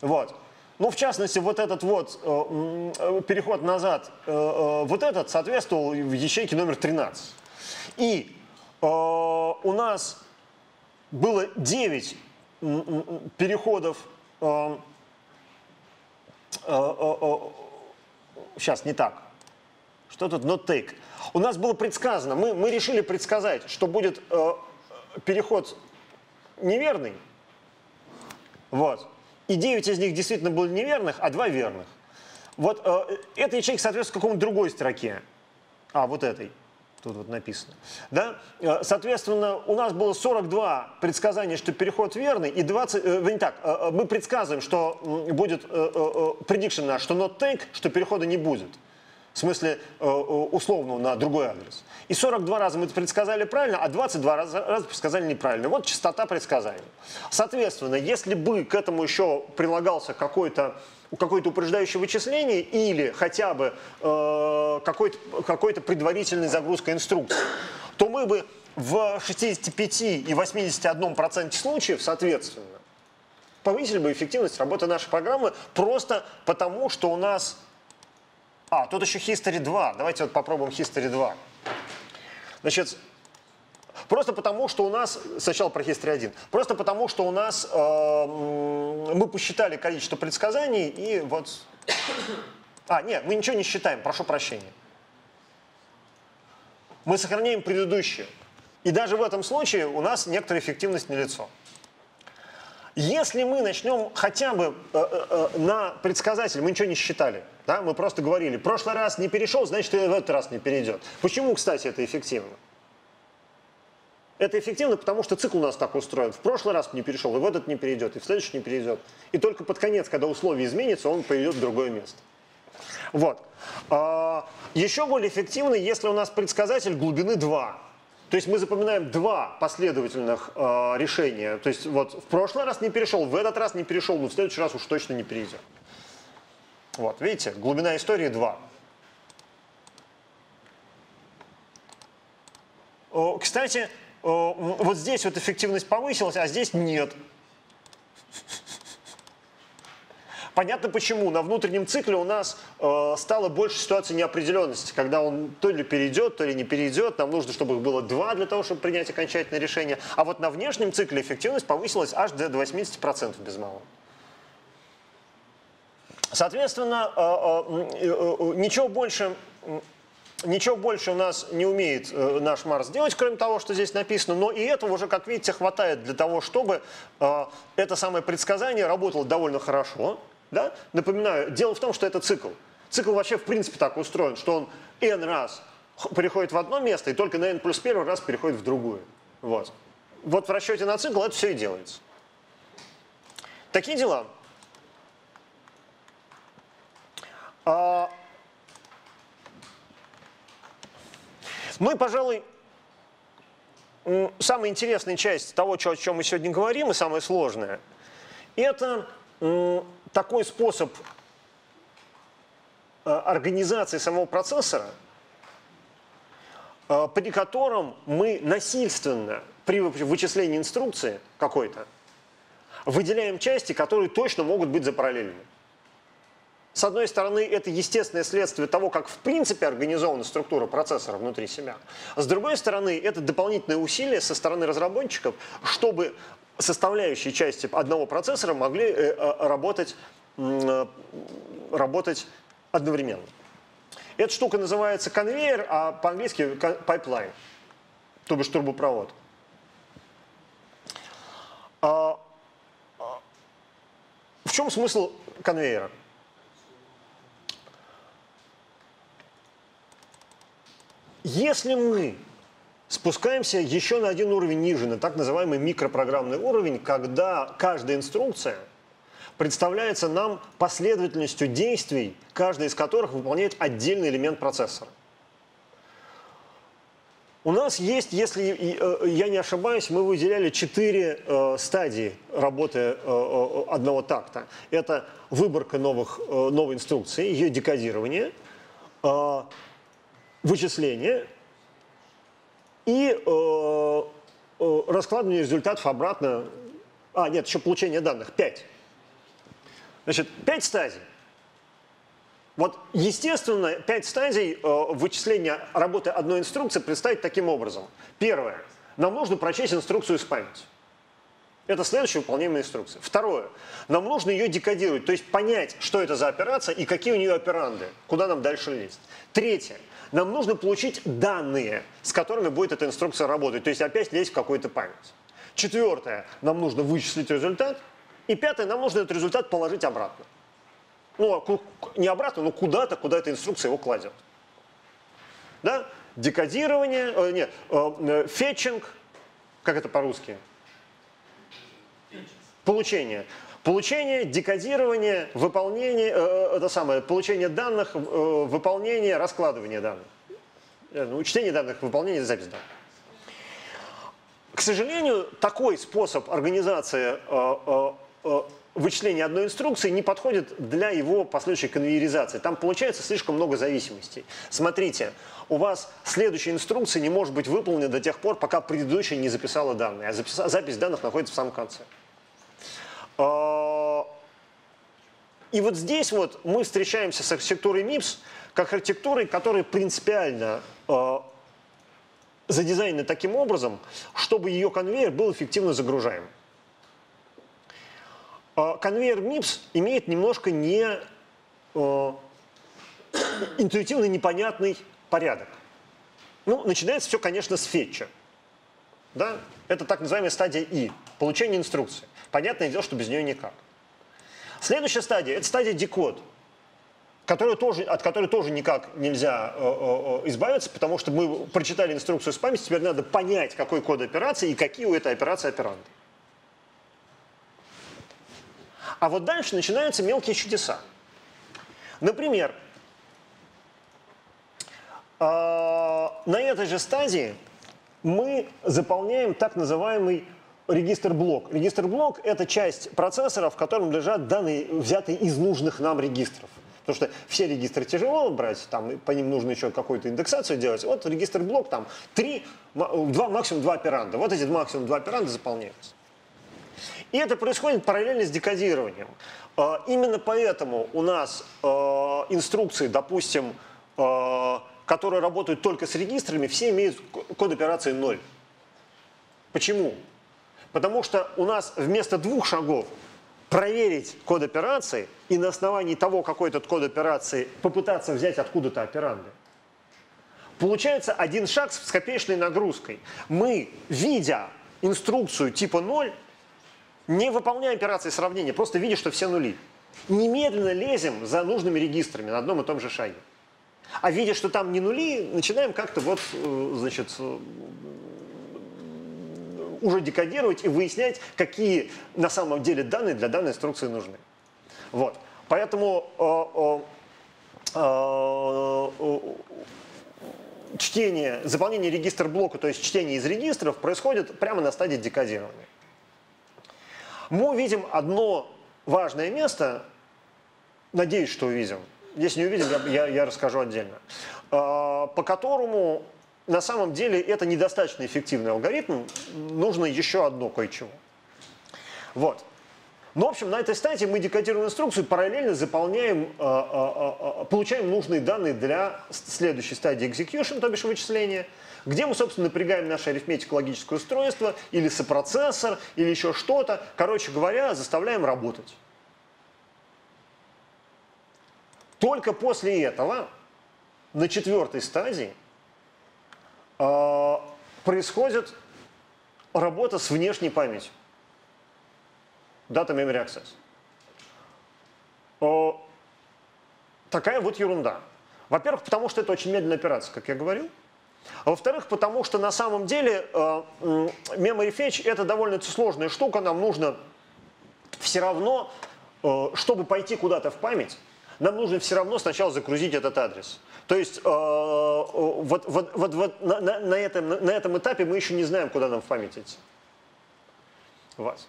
Вот. Ну, в частности, вот этот вот э, э переход назад, э, э, вот этот соответствовал в ячейке номер 13. И э, у нас было 9 переходов, э, э, сейчас не так, что тут not take. У нас было предсказано, мы, мы решили предсказать, что будет переход неверный, вот, и 9 из них действительно были неверных, а 2 верных. Вот э, эта ячейка соответствует какому-то другой строке. А, вот этой тут вот написано. Да? Э, соответственно, у нас было 42 предсказания, что переход верный, и 20, э, не так, э, мы предсказываем, что будет prediction наш, что not take, что перехода не будет. В смысле, условно, на другой адрес. И 42 раза мы это предсказали правильно, а 22 раза, раза предсказали неправильно. Вот частота предсказаний. Соответственно, если бы к этому еще прилагался какой-то какое-то упреждающее вычисление или хотя бы э, какой-то какой предварительной загрузкой инструкции, то мы бы в 65 и 81% случаев, соответственно, повысили бы эффективность работы нашей программы просто потому, что у нас... А, тут еще History 2. Давайте вот попробуем History 2. Значит, Просто потому, что у нас, сначала про History 1, просто потому, что у нас э, мы посчитали количество предсказаний и вот... А, нет, мы ничего не считаем, прошу прощения. Мы сохраняем предыдущее. И даже в этом случае у нас некоторая эффективность налицо. Если мы начнем хотя бы э, э, э, на предсказатель, мы ничего не считали, да, мы просто говорили, прошлый раз не перешел, значит и в этот раз не перейдет. Почему, кстати, это эффективно? Это эффективно, потому что цикл у нас так устроен. В прошлый раз не перешел, и в этот не перейдет, и в следующий не перейдет. И только под конец, когда условия изменятся, он перейдет в другое место. Вот. А, еще более эффективно, если у нас предсказатель глубины 2. То есть мы запоминаем два последовательных э, решения. То есть вот в прошлый раз не перешел, в этот раз не перешел, но в следующий раз уж точно не перейдет. Вот, видите, глубина истории 2. Кстати, вот здесь вот эффективность повысилась, а здесь нет. Понятно почему. На внутреннем цикле у нас э, стало больше ситуации неопределенности, когда он то ли перейдет, то ли не перейдет. Нам нужно, чтобы их было два для того, чтобы принять окончательное решение. А вот на внешнем цикле эффективность повысилась аж до 80% без малого. Соответственно, э, э, э, ничего больше Ничего больше у нас не умеет наш Марс делать, кроме того, что здесь написано, но и этого уже, как видите, хватает для того, чтобы это самое предсказание работало довольно хорошо. Да? Напоминаю, дело в том, что это цикл. Цикл вообще в принципе так устроен, что он n раз переходит в одно место и только на n плюс первый раз переходит в другую. Вот. Вот в расчете на цикл это все и делается. Такие дела. А, Ну и, пожалуй, самая интересная часть того, о чем мы сегодня говорим, и самое сложное, это такой способ э, организации самого процессора, э, при котором мы насильственно при вычислении инструкции какой-то выделяем части, которые точно могут быть запараллелены. С одной стороны, это естественное следствие того, как в принципе организована структура процессора внутри себя. С другой стороны, это дополнительное усилие со стороны разработчиков, чтобы составляющие части одного процессора могли э, э, работать, работать одновременно. Эта штука называется конвейер, а по-английски pipeline, то бишь трубопровод. А, а, в чем смысл конвейера? Если мы спускаемся еще на один уровень ниже, на так называемый микропрограммный уровень, когда каждая инструкция представляется нам последовательностью действий, каждая из которых выполняет отдельный элемент процессора. У нас есть, если э, я не ошибаюсь, мы выделяли четыре э, стадии работы э, одного такта. Это выборка новых, новой инструкции, ее декодирование, вычисление и раскладывание результатов обратно. А, нет, еще получение данных. Пять. Значит, пять стадий. Вот, естественно, пять стадий э, вычисления работы одной инструкции представить таким образом. Первое. Нам нужно прочесть инструкцию из памяти. Это следующая выполняемая инструкция. Второе. Нам нужно ее декодировать, то есть понять, что это за операция и какие у нее операнды, куда нам дальше лезть. Третье. Нам нужно получить данные, с которыми будет эта инструкция работать, то есть опять лезть в какую-то память. Четвертое. Нам нужно вычислить результат. И пятое. Нам нужно этот результат положить обратно ну, а не обратно, но куда-то, куда эта инструкция его кладет. Да? Декодирование, э, нет, э, э, фетчинг, как это по-русски? Получение. Получение, декодирование, выполнение, э, это самое, получение данных, э, выполнение, раскладывание данных. Э, ну, чтение данных, выполнение, запись данных. К сожалению, такой способ организации э, э, э вычисление одной инструкции не подходит для его последующей конвейеризации. Там получается слишком много зависимостей. Смотрите, у вас следующая инструкция не может быть выполнена до тех пор, пока предыдущая не записала данные, а запис, запись данных находится в самом конце. А, и вот здесь вот мы встречаемся с архитектурой MIPS как архитектурой, которая принципиально а, задизайнена таким образом, чтобы ее конвейер был эффективно загружаем. А, конвейер MIPS имеет немножко не интуитивно непонятный порядок. Ну, начинается все, конечно, с фетча. Да? Это так называемая стадия И, получение инструкции. Понятное дело, что без нее никак. Следующая стадия – это стадия декод, которую тоже, от которой тоже никак нельзя э, э, избавиться, потому что мы прочитали инструкцию с памяти, теперь надо понять, какой код операции и какие у этой операции операнды. А вот дальше начинаются мелкие чудеса. Например, а, на этой же стадии мы заполняем так называемый регистр-блок. Регистр-блок – это часть процессора, в котором лежат данные, взятые из нужных нам регистров. Потому что все регистры тяжело брать, там, по ним нужно еще какую-то индексацию делать. Вот регистр-блок, там, три, два, максимум два операнда. Вот эти максимум два операнда заполняются. И это происходит параллельно с декодированием. А, именно поэтому у нас а, инструкции, допустим, а, которые работают только с регистрами, все имеют код операции 0. Почему? Потому что у нас вместо двух шагов проверить код операции и на основании того, какой этот код операции, попытаться взять откуда-то операнды. Получается один шаг с копеечной нагрузкой. Мы, видя инструкцию типа 0, не выполняя операции сравнения, просто видя, что все нули. Немедленно лезем за нужными регистрами на одном и том же шаге. А видя, что там не нули, начинаем как-то вот, э, значит, э, уже декодировать и выяснять, какие на самом деле данные для данной инструкции нужны. Вот. Поэтому э, э, э, чтение, заполнение регистр блока, то есть чтение из регистров, происходит прямо на стадии декодирования мы увидим одно важное место, надеюсь, что увидим, если не увидим, я, я, я расскажу отдельно, по которому на самом деле это недостаточно эффективный алгоритм, нужно еще одно кое-чего. Вот. Ну, в общем, на этой стадии мы декодируем инструкцию, параллельно заполняем, э, э, э, получаем нужные данные для следующей стадии execution, то бишь вычисления, где мы, собственно, напрягаем наше арифметико-логическое устройство, или сопроцессор, или еще что-то. Короче говоря, заставляем работать. Только после этого на четвертой стадии происходит работа с внешней памятью. Data Memory Access. Такая вот ерунда. Во-первых, потому что это очень медленная операция, как я говорил. А во-вторых, потому что на самом деле э, memory fetch это довольно сложная штука, нам нужно все равно, э, чтобы пойти куда-то в память, нам нужно все равно сначала загрузить этот адрес. То есть э, вот, вот, вот, вот на, на, этом, на этом этапе мы еще не знаем, куда нам в память идти. Вас.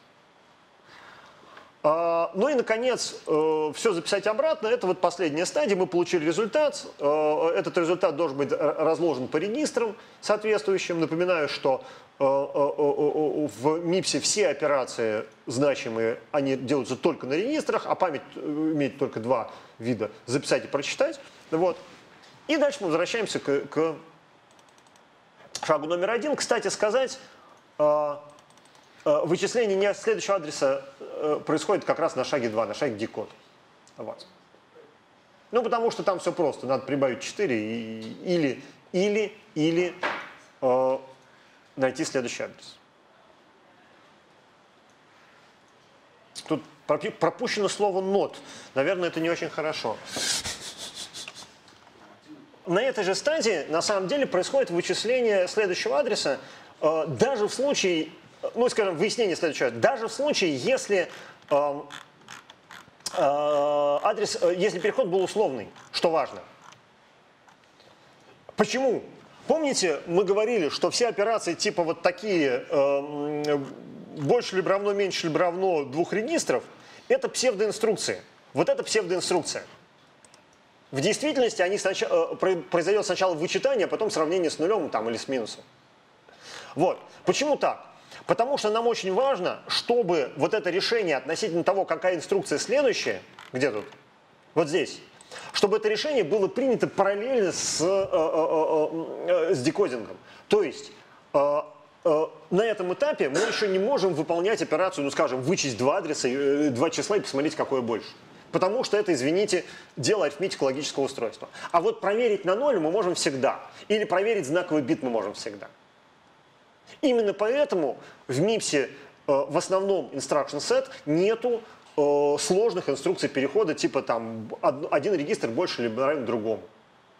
А, ну и, наконец, э, все записать обратно. Это вот последняя стадия. Мы получили результат. Э, этот результат должен быть разложен по регистрам соответствующим. Напоминаю, что э, в МИПСе все операции значимые, они делаются только на регистрах, а память имеет только два вида – записать и прочитать. Вот. И дальше мы возвращаемся к, к шагу номер один. Кстати сказать, Э, вычисление не следующего адреса э, происходит как раз на шаге 2, на шаге декод. Вот. Ну, потому что там все просто. Надо прибавить 4 и, или, или, или э, найти следующий адрес. Тут пропущено слово not. Наверное, это не очень хорошо. На этой же стадии, на самом деле, происходит вычисление следующего адреса, э, даже в случае ну, скажем, выяснение следующего. Даже в случае, если э, э, адрес, э, если переход был условный, что важно. Почему? Помните, мы говорили, что все операции типа вот такие, э, больше либо равно, меньше либо равно двух регистров, это псевдоинструкции. Вот это псевдоинструкция. В действительности они сначала, э, произойдет сначала вычитание, а потом сравнение с нулем там, или с минусом. Вот. Почему так? Потому что нам очень важно, чтобы вот это решение относительно того, какая инструкция следующая, где тут? Вот здесь. Чтобы это решение было принято параллельно с, э, э, э, с декодингом. То есть на этом этапе мы еще не можем выполнять операцию, ну скажем, вычесть два адреса, два числа и посмотреть, какое больше. Потому что это, извините, дело арифметико-логического устройства. А вот проверить на ноль мы можем всегда. Или проверить знаковый бит мы можем всегда. Именно поэтому в МИПСе э, в основном instruction set нету э, сложных инструкций перехода, типа там один регистр больше либо равен другому.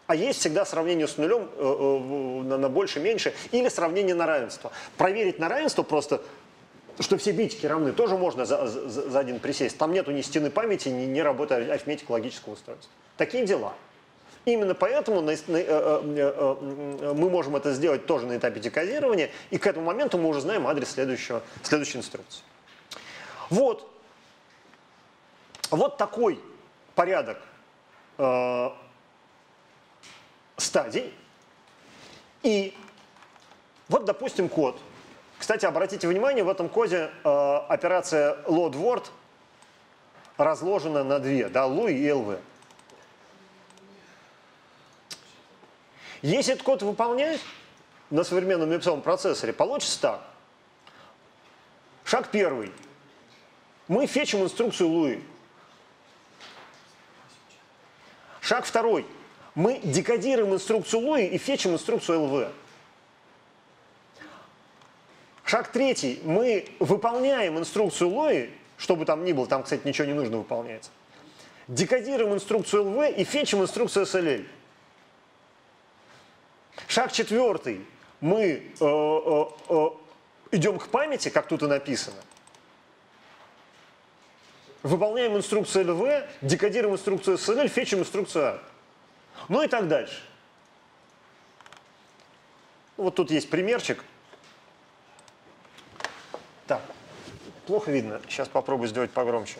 А есть всегда сравнение с нулем э, на, на больше-меньше или сравнение на равенство. Проверить на равенство просто, что все битики равны, тоже можно за, за, за один присесть. Там нету ни стены памяти, ни, ни работы арифметика логического устройства. Такие дела. Именно поэтому э, э, э, мы можем это сделать тоже на этапе декодирования, и к этому моменту мы уже знаем адрес следующего, следующей инструкции. Вот. Вот такой порядок стадий. И вот, допустим, код. Кстати, обратите внимание, в этом коде э, операция load word разложена на две, да, lu и lv. Если этот код выполнять на современном мипсовом процессоре, получится так. Шаг первый. Мы фетчим инструкцию Луи. Шаг второй. Мы декодируем инструкцию Луи и фетчим инструкцию ЛВ. Шаг третий. Мы выполняем инструкцию Луи, чтобы там ни было, там, кстати, ничего не нужно выполнять. Декодируем инструкцию ЛВ и фетчим инструкцию SLL. Шаг четвертый. Мы э, э, э, идем к памяти, как тут и написано. Выполняем инструкцию LV, декодируем инструкцию SNL, фетчим инструкцию A. Ну и так дальше. Вот тут есть примерчик. Плохо видно. Сейчас попробую сделать погромче.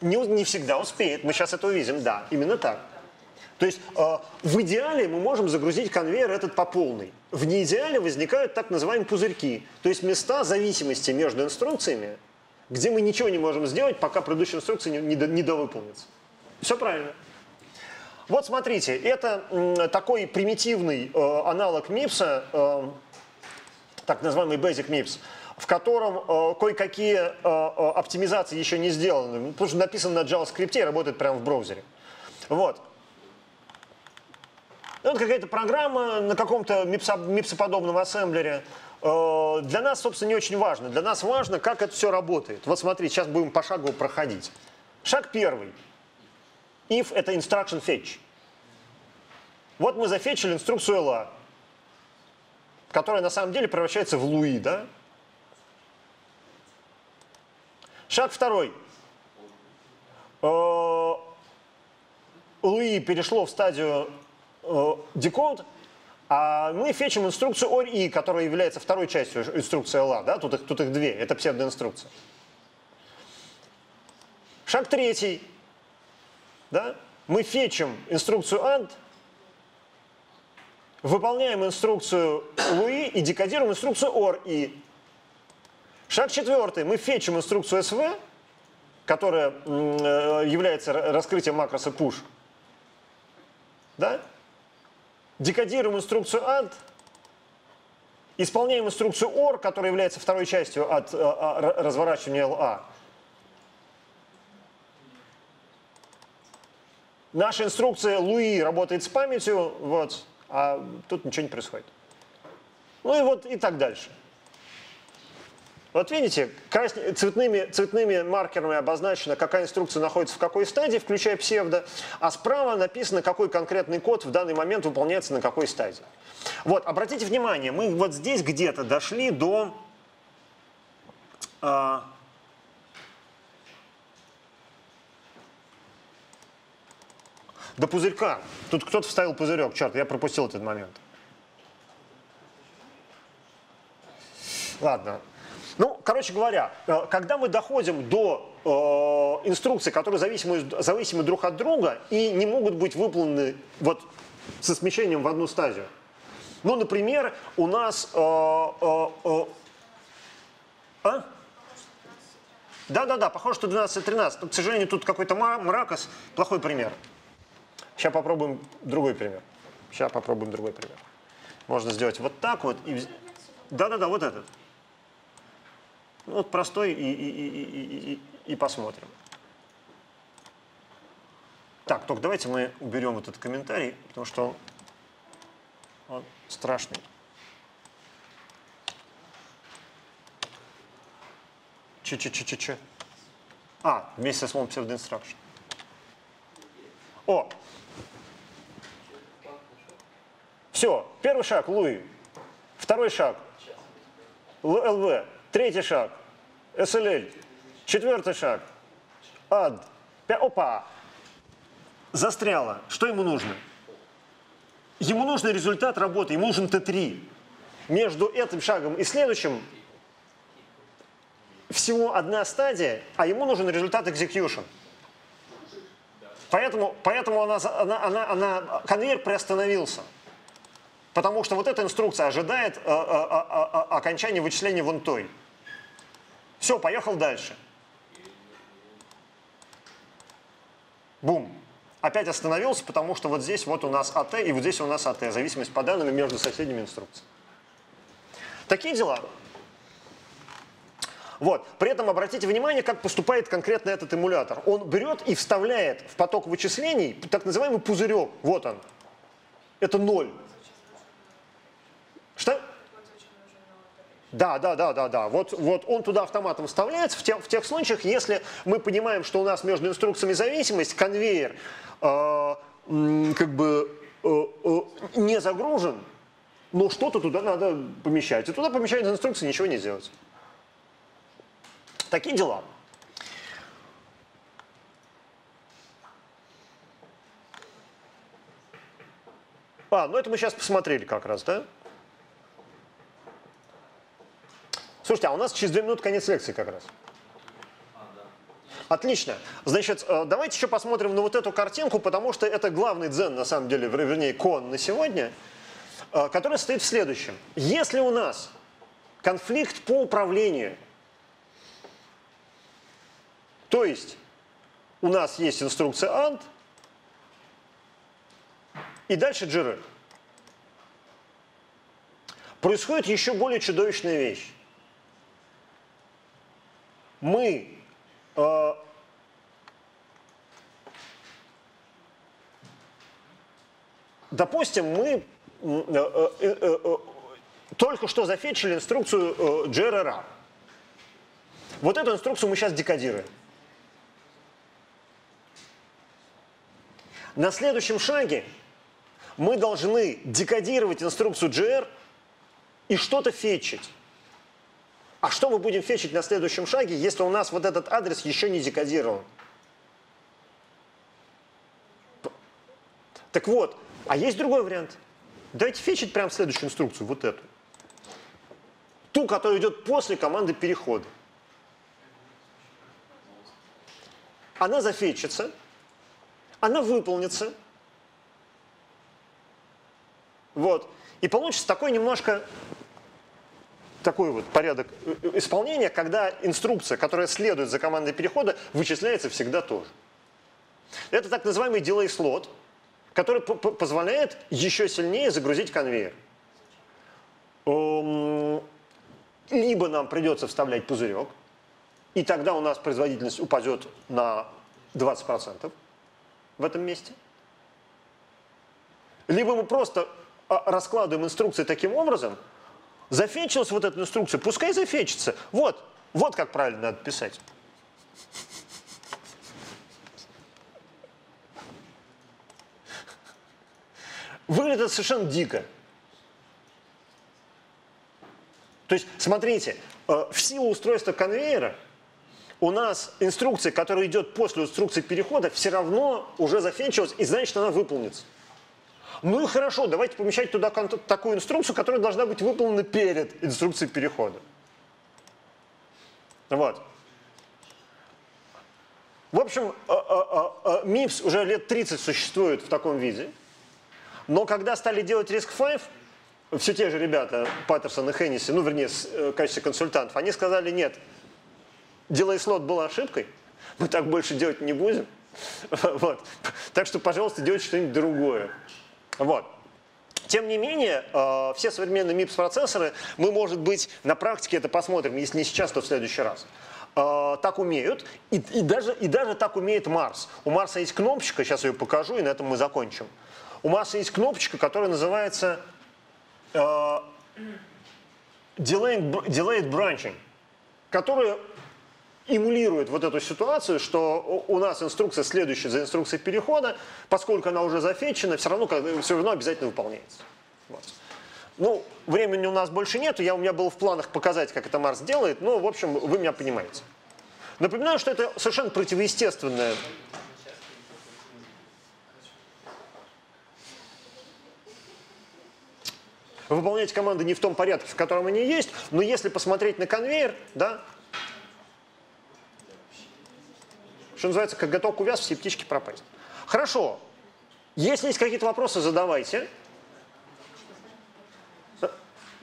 Не, не всегда успеет. Мы сейчас это увидим. Да, именно так. То есть э, в идеале мы можем загрузить конвейер этот по полной. В неидеале возникают так называемые пузырьки, то есть места зависимости между инструкциями, где мы ничего не можем сделать, пока предыдущая инструкция не, не, не довыполнится. Все правильно. Вот смотрите, это э, такой примитивный э, аналог MIPS, э, так называемый Basic MIPS, в котором э, кое-какие э, э, оптимизации еще не сделаны, потому что написано на JavaScript и работает прямо в браузере. Вот. Ну, это какая-то программа на каком-то мипсоподобном ассемблере. Э, для нас, собственно, не очень важно. Для нас важно, как это все работает. Вот смотрите, сейчас будем пошагово проходить. Шаг первый. If – это instruction fetch. Вот мы зафетчили инструкцию LA, которая на самом деле превращается в Луи, да? Шаг второй. Э, Луи перешло в стадию decode, а мы фетчим инструкцию ORI, которая является второй частью инструкции LA. Да? Тут, их, тут их две, это псевдоинструкция. Шаг третий. Да? Мы фетчим инструкцию AND, выполняем инструкцию LUI и декодируем инструкцию OR Шаг четвертый. Мы фетчим инструкцию SV, которая э, является раскрытием макроса push. Да? Декодируем инструкцию add, исполняем инструкцию OR, которая является второй частью от э, а, разворачивания LA. Наша инструкция Луи работает с памятью, вот, а тут ничего не происходит. Ну и вот и так дальше. Вот видите, цветными, цветными маркерами обозначено, какая инструкция находится в какой стадии, включая псевдо, а справа написано, какой конкретный код в данный момент выполняется на какой стадии. Вот, обратите внимание, мы вот здесь где-то дошли до... А, до пузырька. Тут кто-то вставил пузырек, черт, я пропустил этот момент. Ладно, ну, короче говоря, э, когда мы доходим до э, инструкций, которые зависимы, зависимы друг от друга и не могут быть выполнены вот со смещением в одну стадию. Ну, например, у нас... Э, э, э, а? Да-да-да, похоже, что 12-13. Но, к сожалению, тут какой-то мракос. Плохой пример. Сейчас попробуем другой пример. Сейчас попробуем другой пример. Можно сделать вот так вот. Да-да-да, вот этот. Ну, вот простой и, и, и, и, и посмотрим. Так, только давайте мы уберем этот комментарий, потому что он страшный. Че-че-че-че-че. А, вместе со словом pseudo-instruction. О! Все, первый шаг Луи. Второй шаг ЛВ. Третий шаг – SLL. Четвертый шаг – ад. Опа! Застряло. Что ему нужно? Ему нужен результат работы, ему нужен Т3. Между этим шагом и следующим всего одна стадия, а ему нужен результат execution. Поэтому, поэтому она, она, она, она, конвейер приостановился. Потому что вот эта инструкция ожидает а, а, а, окончания вычисления вон той. Все, поехал дальше. Бум. Опять остановился, потому что вот здесь вот у нас АТ и вот здесь у нас АТ. Зависимость по данным между соседними инструкциями. Такие дела. Вот. При этом обратите внимание, как поступает конкретно этот эмулятор. Он берет и вставляет в поток вычислений так называемый пузырек. Вот он. Это ноль. Что? Да, да, да, да, да. Вот, вот он туда автоматом вставляется в, те, в тех случаях, если мы понимаем, что у нас между инструкциями зависимость, конвейер э, как бы э, э, не загружен, но что-то туда надо помещать. И туда помещать инструкции ничего не делать. Такие дела. А, ну это мы сейчас посмотрели как раз, да? Слушайте, а у нас через две минуты конец лекции как раз. Отлично. Значит, э, давайте еще посмотрим на вот эту картинку, потому что это главный дзен, на самом деле, вернее, кон на сегодня, э, который стоит в следующем. Если у нас конфликт по управлению, то есть у нас есть инструкция AND, и дальше джиры. Происходит еще более чудовищная вещь мы э, допустим, мы э, э, э, э, только что зафетчили инструкцию э, GRR. Вот эту инструкцию мы сейчас декодируем. На следующем шаге мы должны декодировать инструкцию GR и что-то фетчить. А что мы будем фетчить на следующем шаге, если у нас вот этот адрес еще не декодирован? Так вот, а есть другой вариант. Давайте фетчить прямо следующую инструкцию, вот эту. Ту, которая идет после команды перехода. Она зафетчится, она выполнится. Вот. И получится такой немножко такой вот порядок э, исполнения, когда инструкция, которая следует за командой перехода, вычисляется всегда тоже. Это так называемый delay слот, который позволяет еще сильнее загрузить конвейер. Эм, либо нам придется вставлять пузырек, и тогда у нас производительность упадет на 20% в этом месте. Либо мы просто а, раскладываем инструкции таким образом, зафечилась вот эта инструкция, пускай зафечится. Вот, вот как правильно надо писать. Выглядит совершенно дико. То есть, смотрите, э, в силу устройства конвейера у нас инструкция, которая идет после инструкции перехода, все равно уже зафенчилась, и значит, она выполнится. Ну и хорошо, давайте помещать туда такую инструкцию, которая должна быть выполнена перед инструкцией перехода. Вот. В общем, MIPS э, э, уже лет 30 существует в таком виде. Но когда стали делать RISC-V, все те же ребята, Паттерсон и Хенниси, ну, вернее, э, в качестве консультантов, они сказали, нет, делай слот была ошибкой, мы так больше делать не будем. *laughs* Вот. Так что, пожалуйста, делайте что-нибудь другое. Вот. Тем не менее, э, все современные MIPS-процессоры, мы, может быть, на практике это посмотрим, если не сейчас, то в следующий раз, э, так умеют, и, и, даже, и даже так умеет Марс. У Марса есть кнопочка, сейчас ее покажу, и на этом мы закончим. У Марса есть кнопочка, которая называется э, delayed, delayed branching, которая эмулирует вот эту ситуацию, что у нас инструкция следующая за инструкцией перехода, поскольку она уже зафетчена, все равно, все равно обязательно выполняется. Вот. Ну, времени у нас больше нету, я, у меня было в планах показать, как это Марс делает, но, в общем, вы меня понимаете. Напоминаю, что это совершенно противоестественное выполнять команды не в том порядке, в котором они есть, но если посмотреть на конвейер, да, что называется, как готов к увяз, все птички пропасть. Хорошо. Если есть какие-то вопросы, задавайте.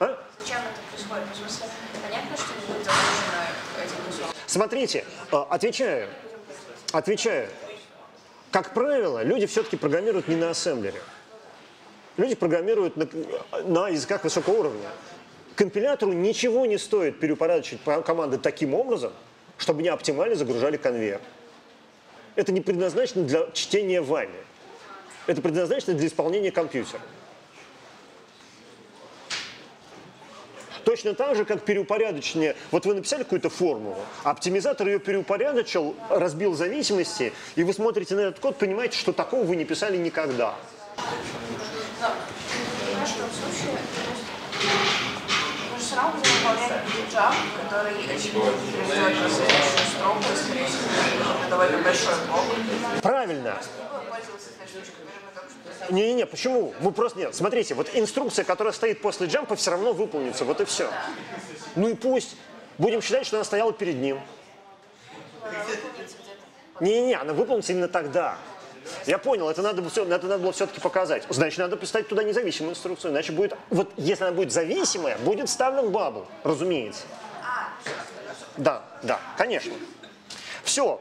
А? Зачем это происходит? В смысле, понятно, что не будет загружено этим кусок? Смотрите, а, отвечаю. Отвечаю. Как правило, люди все-таки программируют не на ассемблере. Люди программируют на, на языках высокого уровня. Компилятору ничего не стоит переупорядочить команды таким образом, чтобы не оптимально загружали конвейер это не предназначено для чтения вами. Это предназначено для исполнения компьютера. Точно так же, как переупорядочение. Вот вы написали какую-то формулу, оптимизатор ее переупорядочил, разбил зависимости, и вы смотрите на этот код, понимаете, что такого вы не писали никогда. Но, в случае все равно будем выполнять джам, который, очевидно, производит последующую строку, и, скорее всего, довольно большой блок. Правильно. Не-не-не, почему? Мы просто нет. Смотрите, вот инструкция, которая стоит после джампа, все равно выполнится. Вот и все. Ну и пусть. Будем считать, что она стояла перед ним. Не-не-не, она выполнится именно тогда. Я понял, это надо, это надо было все-таки показать. Значит, надо поставить туда независимую инструкцию. Иначе будет, вот если она будет зависимая, будет вставлен бабл, разумеется. Да, да, конечно. Все,